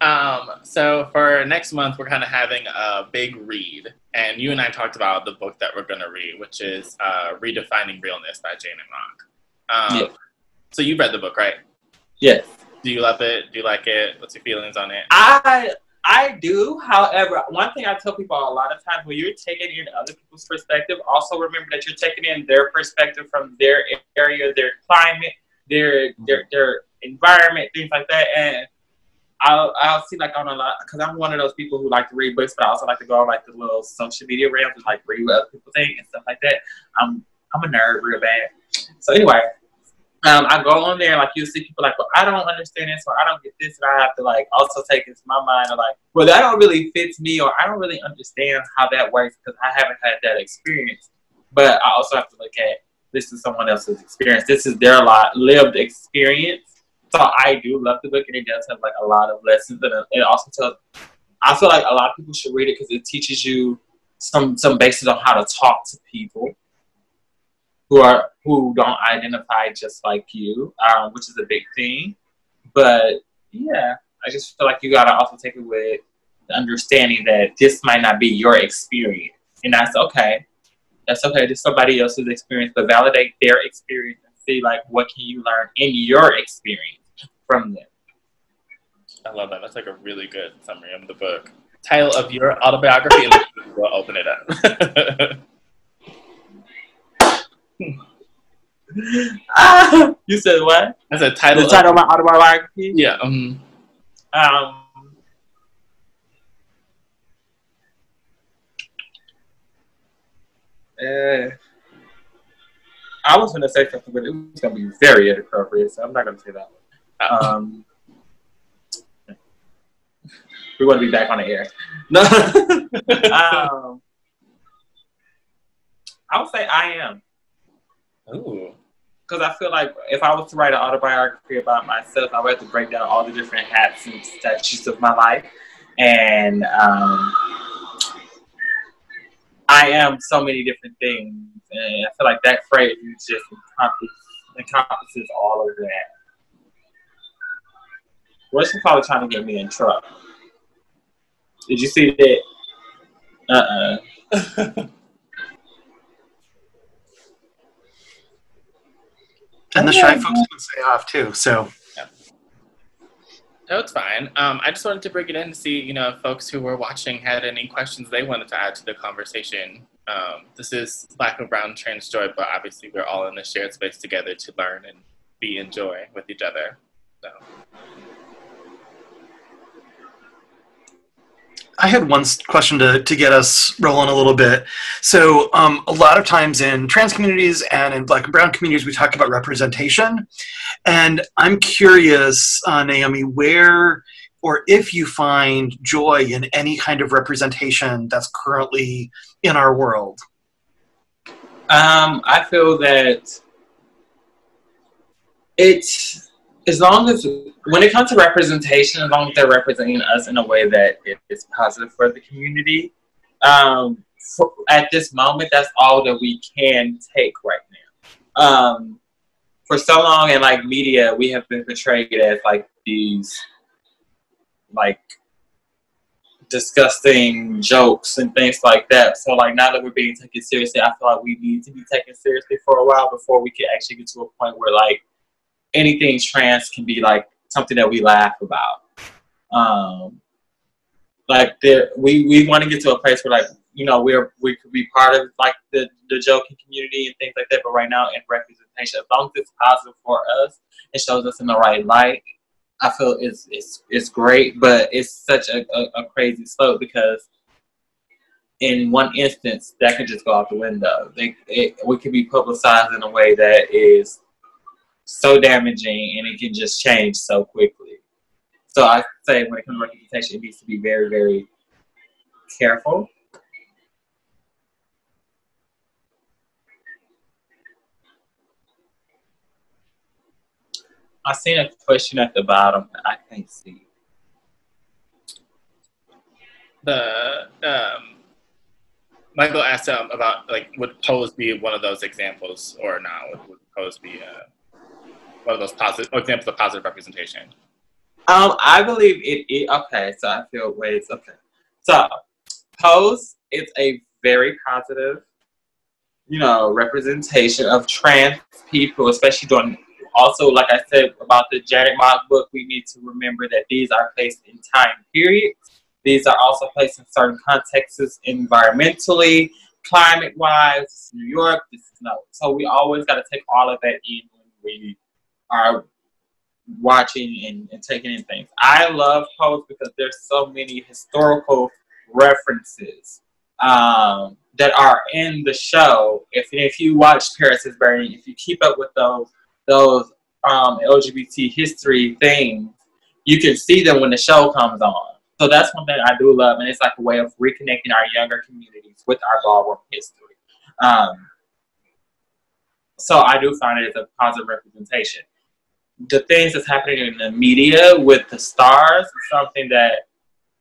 um, so for next month, we're kind of having a big read, and you and I talked about the book that we're going to read, which is uh, "Redefining Realness" by Janet Mock. Um, yeah. So you read the book, right? Yes. Do you love it? Do you like it? What's your feelings on it? I I do. However, one thing I tell people a lot of times when you're taking in other people's perspective, also remember that you're taking in their perspective from their area, their climate, their their their environment, things like that. And I'll I'll see like on a lot because I'm one of those people who like to read books, but I also like to go on like the little social media realms and like read what other people think and stuff like that. I'm I'm a nerd real bad. So anyway, um, I go on there like you see people like, well, I don't understand this or I don't get this, and I have to like also take into my mind of like, well, that don't really fits me or I don't really understand how that works because I haven't had that experience. But I also have to look at this is someone else's experience. This is their lot lived experience. So I do love the book, and it does have like a lot of lessons, and it also tells. I feel like a lot of people should read it because it teaches you some some basis on how to talk to people who are who don't identify just like you, um, which is a big thing. But yeah, I just feel like you gotta also take it with the understanding that this might not be your experience, and that's okay. That's okay. This somebody else's experience, but validate their experience and see like what can you learn in your experience from them. I love that. That's like a really good summary of the book. Title of your autobiography. we'll open it up. ah, you said what? That's a title. The title of, of my autobiography. Yeah. Um. Um. Uh, I was going to say something, but it was going to be very inappropriate, so I'm not going to say that. Um, we want to be back on the air. No. um, I would say I am. Ooh. Because I feel like if I was to write an autobiography about myself, I would have to break down all the different hats and statues of my life. And um, I am so many different things. And I feel like that phrase just encompasses all of that. What's the probably trying to get me in trouble? Did you see that? Uh-uh. And the shy folks would say off too. So. Yeah. No, it's fine. Um, I just wanted to bring it in to see, you know, if folks who were watching had any questions they wanted to add to the conversation. Um, this is Black and Brown Trans Joy, but obviously we're all in the shared space together to learn and be in joy with each other. So. I had one question to, to get us rolling a little bit. So, um, a lot of times in trans communities and in black and brown communities, we talk about representation. And I'm curious, uh, Naomi, where or if you find joy in any kind of representation that's currently in our world. Um, I feel that it's as long as when it comes to representation, as long as they're representing us in a way that is positive for the community, um, for, at this moment, that's all that we can take right now. Um, for so long in like media, we have been portrayed as like these like disgusting jokes and things like that. So like now that we're being taken seriously, I feel like we need to be taken seriously for a while before we can actually get to a point where like anything trans can be like something that we laugh about. Um, like there, we we want to get to a place where like you know we're we could be part of like the the joking community and things like that. But right now in representation, as long as it's positive for us, it shows us in the right light. I feel it's it's it's great, but it's such a, a, a crazy slope because in one instance that could just go out the window. They, it, we could be publicized in a way that is so damaging and it can just change so quickly. So I say when it comes to representation, it needs to be very, very careful. I seen a question at the bottom. I can't see. The um, Michael asked um, about like would pose be one of those examples or not? Would, would pose be uh, one of those positive examples of positive representation? Um, I believe it, it. Okay, so I feel ways. Okay, so pose is a very positive, you know, representation of trans people, especially during. Also, like I said about the Janet Mock book, we need to remember that these are placed in time periods these are also placed in certain contexts environmentally, climate wise. New York, this is no. So we always got to take all of that in when we are watching and, and taking in things. I love Pose because there's so many historical references um, that are in the show. If if you watch Paris is Burning, if you keep up with those those um, LGBT history things, you can see them when the show comes on. So that's one thing I do love, and it's like a way of reconnecting our younger communities with our ballroom history. Um, so I do find it as a positive representation. The things that's happening in the media with the stars is something that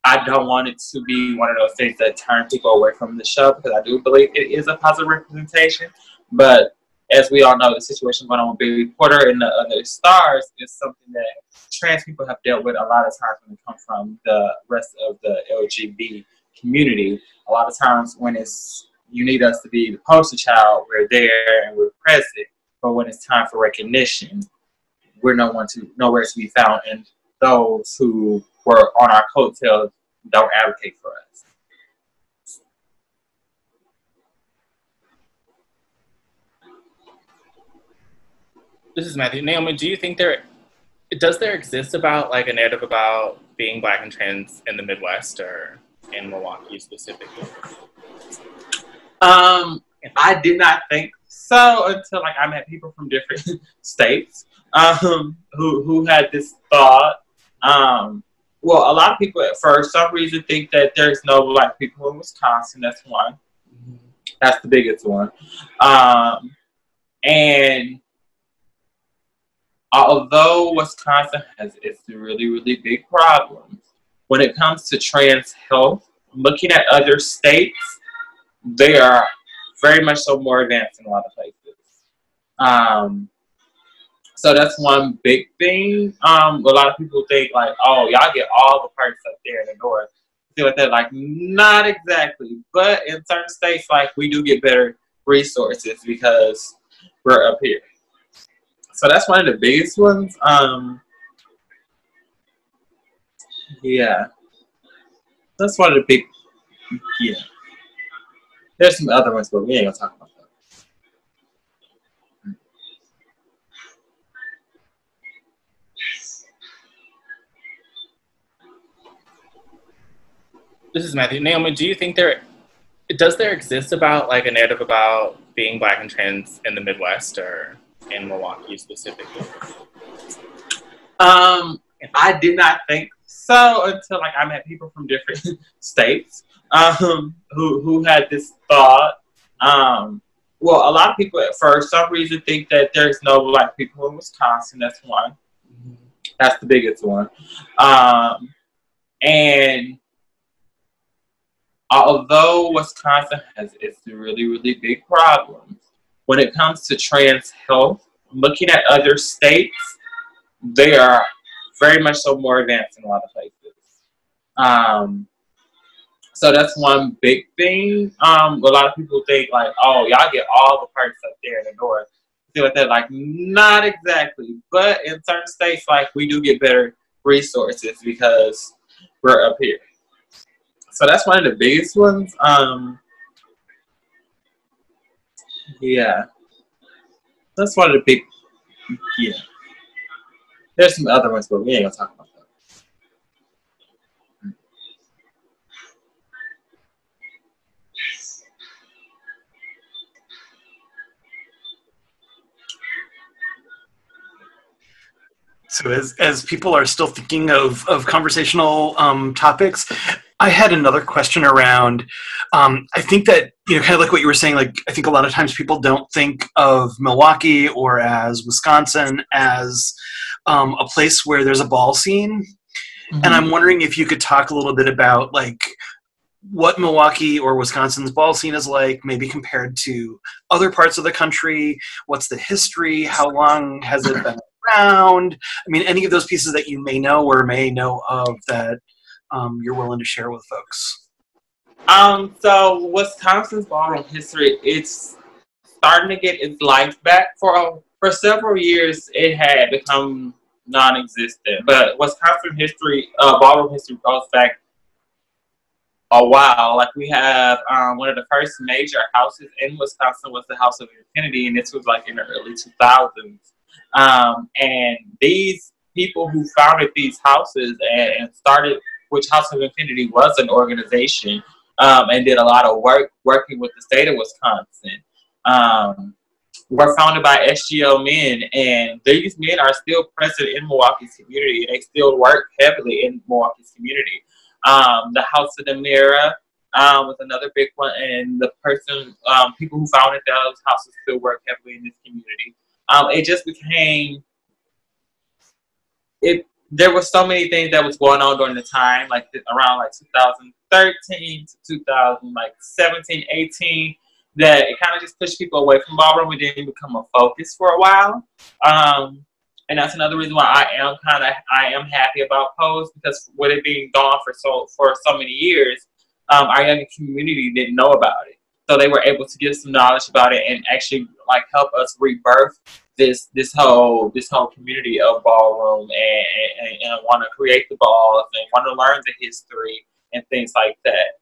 I don't want it to be one of those things that turn people away from the show because I do believe it is a positive representation. But as we all know, the situation going on with Billy Porter and the other stars is something that trans people have dealt with a lot of times when it comes from the rest of the LGBT community. A lot of times when it's you need us to be the poster child, we're there and we're present. But when it's time for recognition, we're no one to nowhere to be found, and those who were on our coattails don't advocate for us. This is Matthew. Naomi, do you think there does there exist about like a narrative about being black and trans in the Midwest or in Milwaukee specifically? Um, I did not think so until like I met people from different states um, who who had this thought. Um, well, a lot of people at for some reason think that there's no black people in Wisconsin. That's one. Mm-hmm. That's the biggest one. Um, and although Wisconsin has its really, really big problems, when it comes to trans health, looking at other states, they are very much so more advanced in a lot of places. Um, so that's one big thing. Um, a lot of people think like, oh, y'all get all the parts up there in the north. Feel like that, like not exactly, but in certain states, like we do get better resources because we're up here. So that's one of the biggest ones. Um, yeah, that's one of the big. Yeah, there's some other ones, but we ain't gonna talk about This is Matthew. Naomi, do you think there does there exist about like a narrative about being black and trans in the Midwest or in Milwaukee specifically? Um, I did not think so until like I met people from different states um, who who had this thought. Um, well, a lot of people at for some reason think that there's no black people in Wisconsin. That's one. Mm-hmm. That's the biggest one. Um, and although Wisconsin has its really really big problems, when it comes to trans health, looking at other states, they are very much so more advanced in a lot of places. Um, so that's one big thing. Um, a lot of people think like, oh, y'all get all the parts up there in the north. Feel like that, like not exactly, but in certain states, like we do get better resources because we're up here. So that's one of the biggest ones. Um, yeah, that's one of the big. Yeah, there's some other ones, but we ain't gonna talk about that. So as, as people are still thinking of, of conversational um, topics, I had another question around. Um, I think that you know, kind of like what you were saying. Like, I think a lot of times people don't think of Milwaukee or as Wisconsin as um, a place where there's a ball scene, mm-hmm. and I'm wondering if you could talk a little bit about like what Milwaukee or Wisconsin's ball scene is like, maybe compared to other parts of the country. What's the history? How long has it been around? I mean, any of those pieces that you may know or may know of that um, you're willing to share with folks. Um, so Wisconsin's ballroom history, it's starting to get its life back. For for several years, it had become non-existent. But Wisconsin history, uh, ballroom history goes back a while. Like we have um, one of the first major houses in Wisconsin was the House of Kennedy, and this was like in the early 2000s. Um, and these people who founded these houses and, started, which House of Infinity was an organization, um, and did a lot of work working with the state of Wisconsin. Um, were founded by SGL men, and these men are still present in Milwaukee's community, they still work heavily in Milwaukee's community. Um, the House of the Mirror um, was another big one, and the person, um, people who founded those houses still work heavily in this community. Um, it just became it. There were so many things that was going on during the time, like around like 2013 to 2000, like 17, 18 that it kind of just pushed people away from ballroom. It didn't even become a focus for a while. Um, and that's another reason why I am kind of I am happy about Pose because with it being gone for so for so many years, um, our young community didn't know about it. So they were able to give some knowledge about it and actually like help us rebirth this this whole this whole community of ballroom and, and, and want to create the ball and want to learn the history and things like that.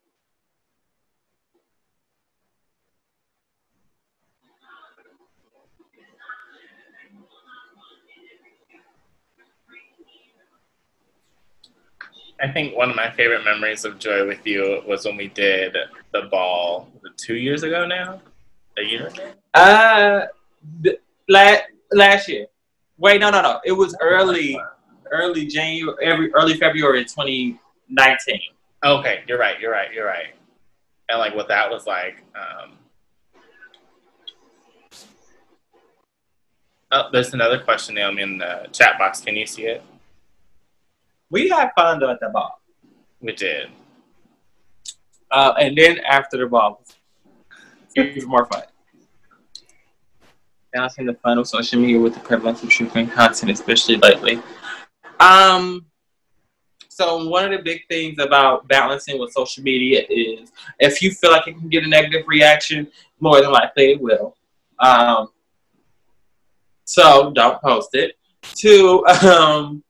I think one of my favorite memories of Joy with you was when we did the ball two years ago now, a year ago. Uh, last last year. Wait, no, no, no. It was early, early January, every early February, twenty nineteen. Okay, you're right. You're right. You're right. And like what that was like. Um, oh, there's another question, Naomi, in the chat box. Can you see it? We had fun though at the ball. We did. Uh, and then after the ball, it was more fun. Balancing the fun of social media with the prevalence of true content, especially lately. Um, so one of the big things about balancing with social media is if you feel like it can get a negative reaction, more than likely it will. Um, so don't post it. Two, um,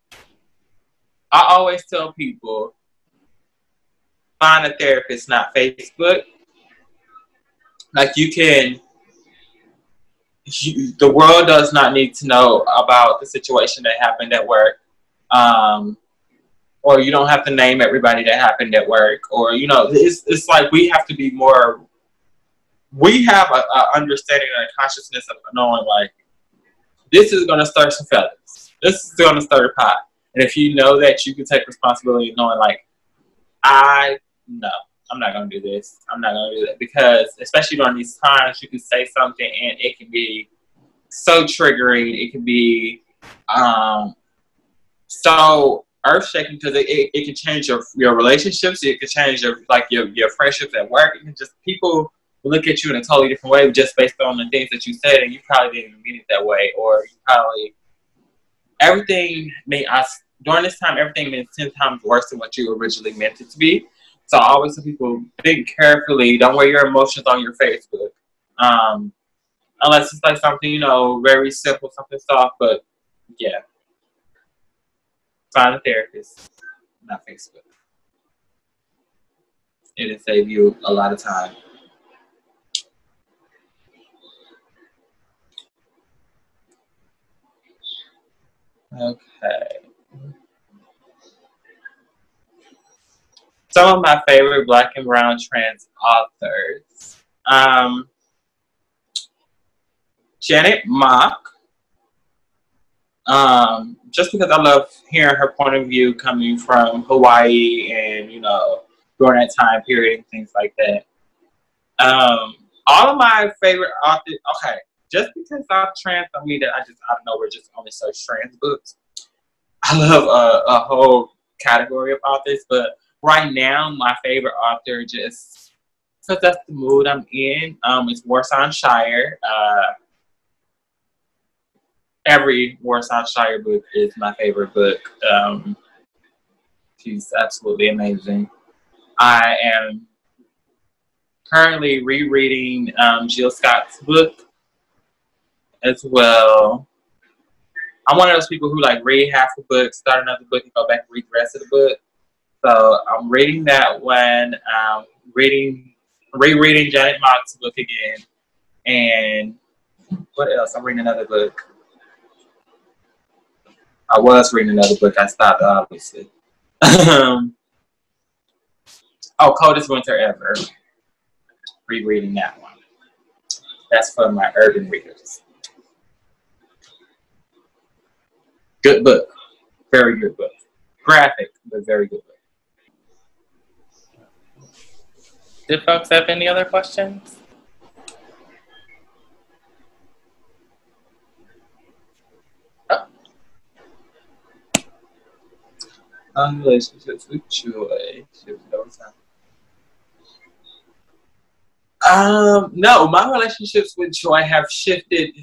I always tell people find a therapist, not Facebook. Like you can, the world does not need to know about the situation that happened at work. Um, or you don't have to name everybody that happened at work, or you know, it's it's like we have to be more. We have a, a understanding and a consciousness of knowing like this is going to start some feathers. This is going to start a pot. And if you know that you can take responsibility knowing like, I no, I'm not gonna do this. I'm not gonna do that because especially during these times, you can say something and it can be so triggering. It can be um, so earth shaking because it, it, it, can change your your relationships. It can change your like your your friendships at work. It can just people look at you in a totally different way just based on the things that you said, and you probably didn't mean it that way, or you probably everything made us during this time, everything means 10 times worse than what you originally meant it to be. So always tell people, think carefully. Don't wear your emotions on your Facebook. Um, unless it's like something, you know, very simple, something soft. But yeah, find a therapist, not Facebook. It'll save you a lot of time. Okay. Some of my favorite black and brown trans authors. Um, Janet Mock, um, just because I love hearing her point of view coming from Hawaii and, you know, during that time period and things like that. Um, all of my favorite authors, okay, just because I'm trans, I mean that I just, I don't know, we're just only search trans books. I love a whole category of authors, but right now my favorite author just because that's the mood I'm in. Um, it's Warsan Shire. Uh, every Warsan Shire book is my favorite book. Um, she's absolutely amazing. I am currently rereading um, Jill Scott's book as well. I'm one of those people who like read half a book, start another book, and go back and read the rest of the book. So I'm reading that one, um, reading, rereading Janet Mock's book again, and what else? I'm reading another book. I was reading another book. I stopped, obviously. um, oh, Coldest Winter Ever. Rereading that one. That's for my urban readers. Good book. Very good book. Graphic, but very good book. Did folks have any other questions? Um, with joy. Um, no, my relationships with joy have shifted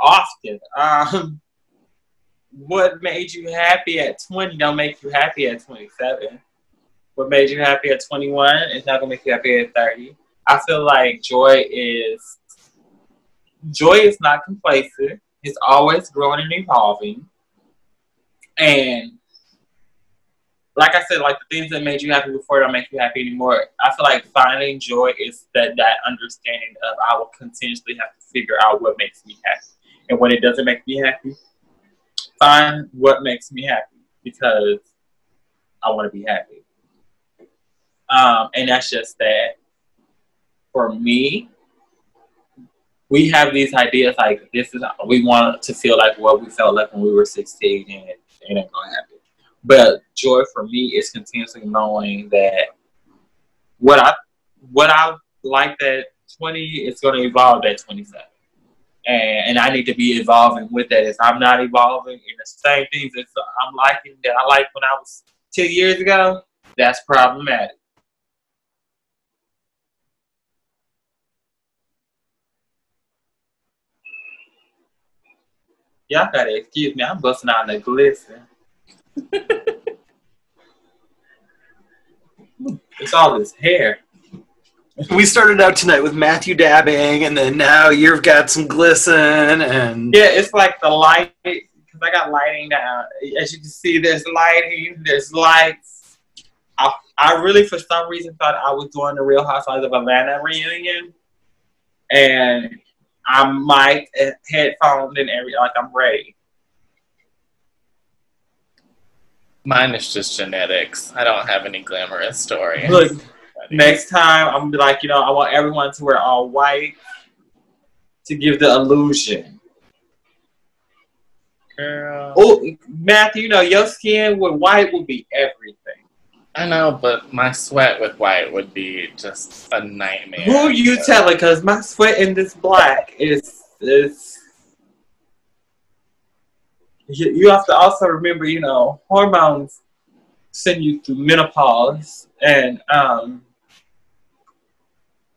often. Um, what made you happy at 20 don't make you happy at 27. What made you happy at 21 is not gonna make you happy at 30. I feel like joy is joy is not complacent. It's always growing and evolving. And like I said, like the things that made you happy before don't make you happy anymore. I feel like finding joy is that that understanding of I will continuously have to figure out what makes me happy. And when it doesn't make me happy, find what makes me happy because I want to be happy. Um, and that's just that for me, we have these ideas like this is we want to feel like what we felt like when we were 16 and it ain't gonna happen. But joy for me is continuously knowing that what I what I liked at 20 is gonna evolve at 27 and, and I need to be evolving with that. If I'm not evolving in the same things that I'm liking that I liked when I was two years ago, that's problematic. Y'all gotta excuse me, I'm busting out the glisten. it's all this hair we started out tonight with Matthew dabbing, and then now you've got some glisten and yeah, it's like the light because I got lighting down. As you can see, there's lighting, there's lights. I, I really, for some reason, thought I was doing the Real Housewives of Atlanta reunion, and I'm mic, eh, headphones, and every like I'm ready. Mine is just genetics. I don't have any glamorous story. Look, Next time, I'm gonna be like, you know, I want everyone to wear all white to give the illusion. Girl. Oh, Matthew, you know, your skin with white will be everything. I know, but my sweat with white would be just a nightmare. Who you so. telling? Because my sweat in this black is is. You have to also remember, you know, hormones send you through menopause, and um,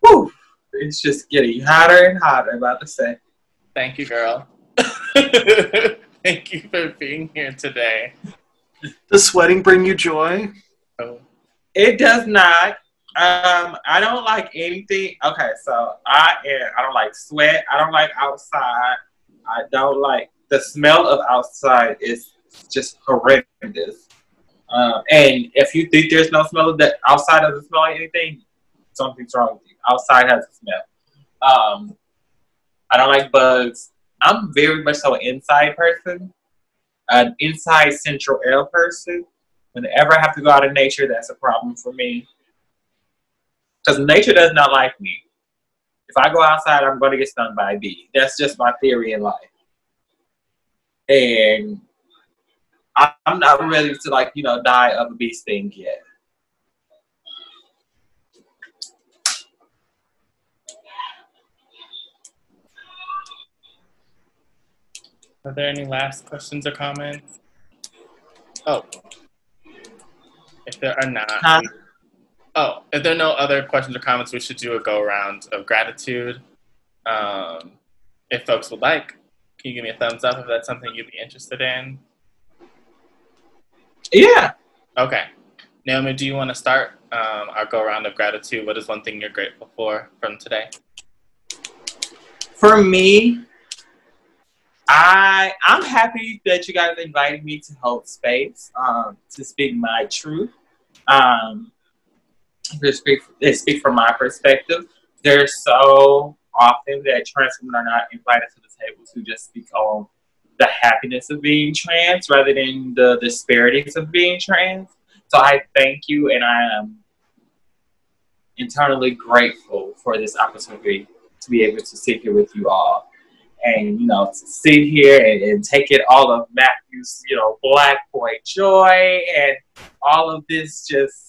whew, it's just getting hotter and hotter. About to say. Thank you, girl. Thank you for being here today. Does sweating bring you joy? It does not. Um, I don't like anything. Okay, so I am, I don't like sweat. I don't like outside. I don't like the smell of outside is just horrendous. Um, and if you think there's no smell of that outside doesn't smell of anything, something's wrong with you. Outside has a smell. Um, I don't like bugs. I'm very much so an inside person, an inside central air person. Whenever I have to go out in nature, that's a problem for me. Because nature does not like me. If I go outside, I'm going to get stung by a bee. That's just my theory in life. And I'm not ready to like you know die of a bee sting yet. Are there any last questions or comments? Oh. If there are not. Huh? Oh, if there are no other questions or comments, we should do a go around of gratitude. Um, if folks would like, can you give me a thumbs up if that's something you'd be interested in? Yeah. Okay. Naomi, do you want to start um, our go around of gratitude? What is one thing you're grateful for from today? For me, I I'm happy that you guys invited me to hold space um, to speak my truth. Um, to speak to speak from my perspective. There's so often that trans women are not invited to the table to just speak on the happiness of being trans rather than the disparities of being trans. So I thank you, and I am internally grateful for this opportunity to be able to sit here with you all and you know sit here and, and, take it all of Matthew's you know black boy joy and all of this just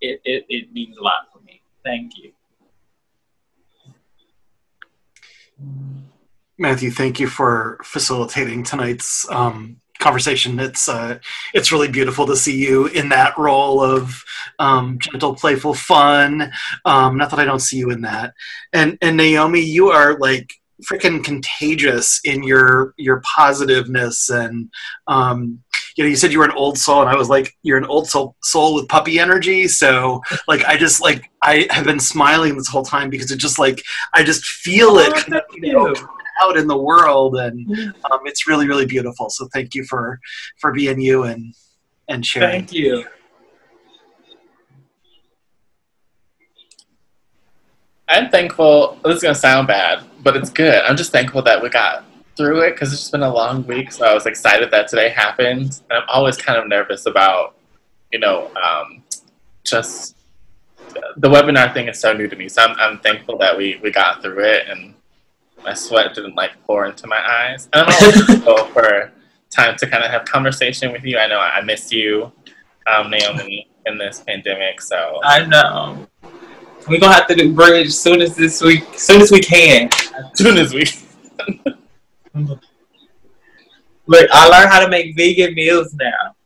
it, it, it means a lot for me. Thank you. Matthew, thank you for facilitating tonight's um, conversation. It's uh, it's really beautiful to see you in that role of um, gentle, playful fun. Um, not that I don't see you in that. And and Naomi, you are like freaking contagious in your your positiveness and um, you know you said you were an old soul and i was like you're an old soul soul with puppy energy. So like i just like i have been smiling this whole time because it just like i just feel Oh, it you know, out in the world and um, it's really really beautiful. So thank you for for being you and and sharing. Thank you. I'm thankful. This is gonna sound bad, but it's good. I'm just thankful that we got through it because it's just been a long week. So I was excited that today happened. And I'm always kind of nervous about, you know, um, just the webinar thing is so new to me. So I'm, I'm thankful that we we got through it and my sweat didn't like pour into my eyes. And I'm always thankful for time to kind of have conversation with you. I know I miss you, um, Naomi, in this pandemic. So I know. We're gonna have to do bridge as soon as this week, as soon as we can. as soon as we Look, I learned how to make vegan meals now.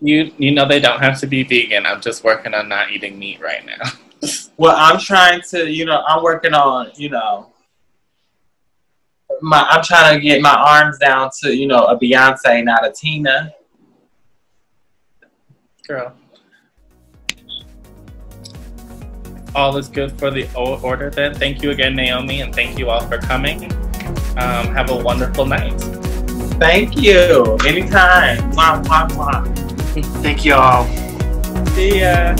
You you know they don't have to be vegan. I'm just working on not eating meat right now. Well, I'm trying to, you know, I'm working on, you know, my I'm trying to get my arms down to, you know, a Beyonce, not a Tina. Girl. All is good for the order then. Thank you again, Naomi, and thank you all for coming. Um, have a wonderful night. Thank you. Anytime. Mwah, mwah, mwah. thank you all See ya.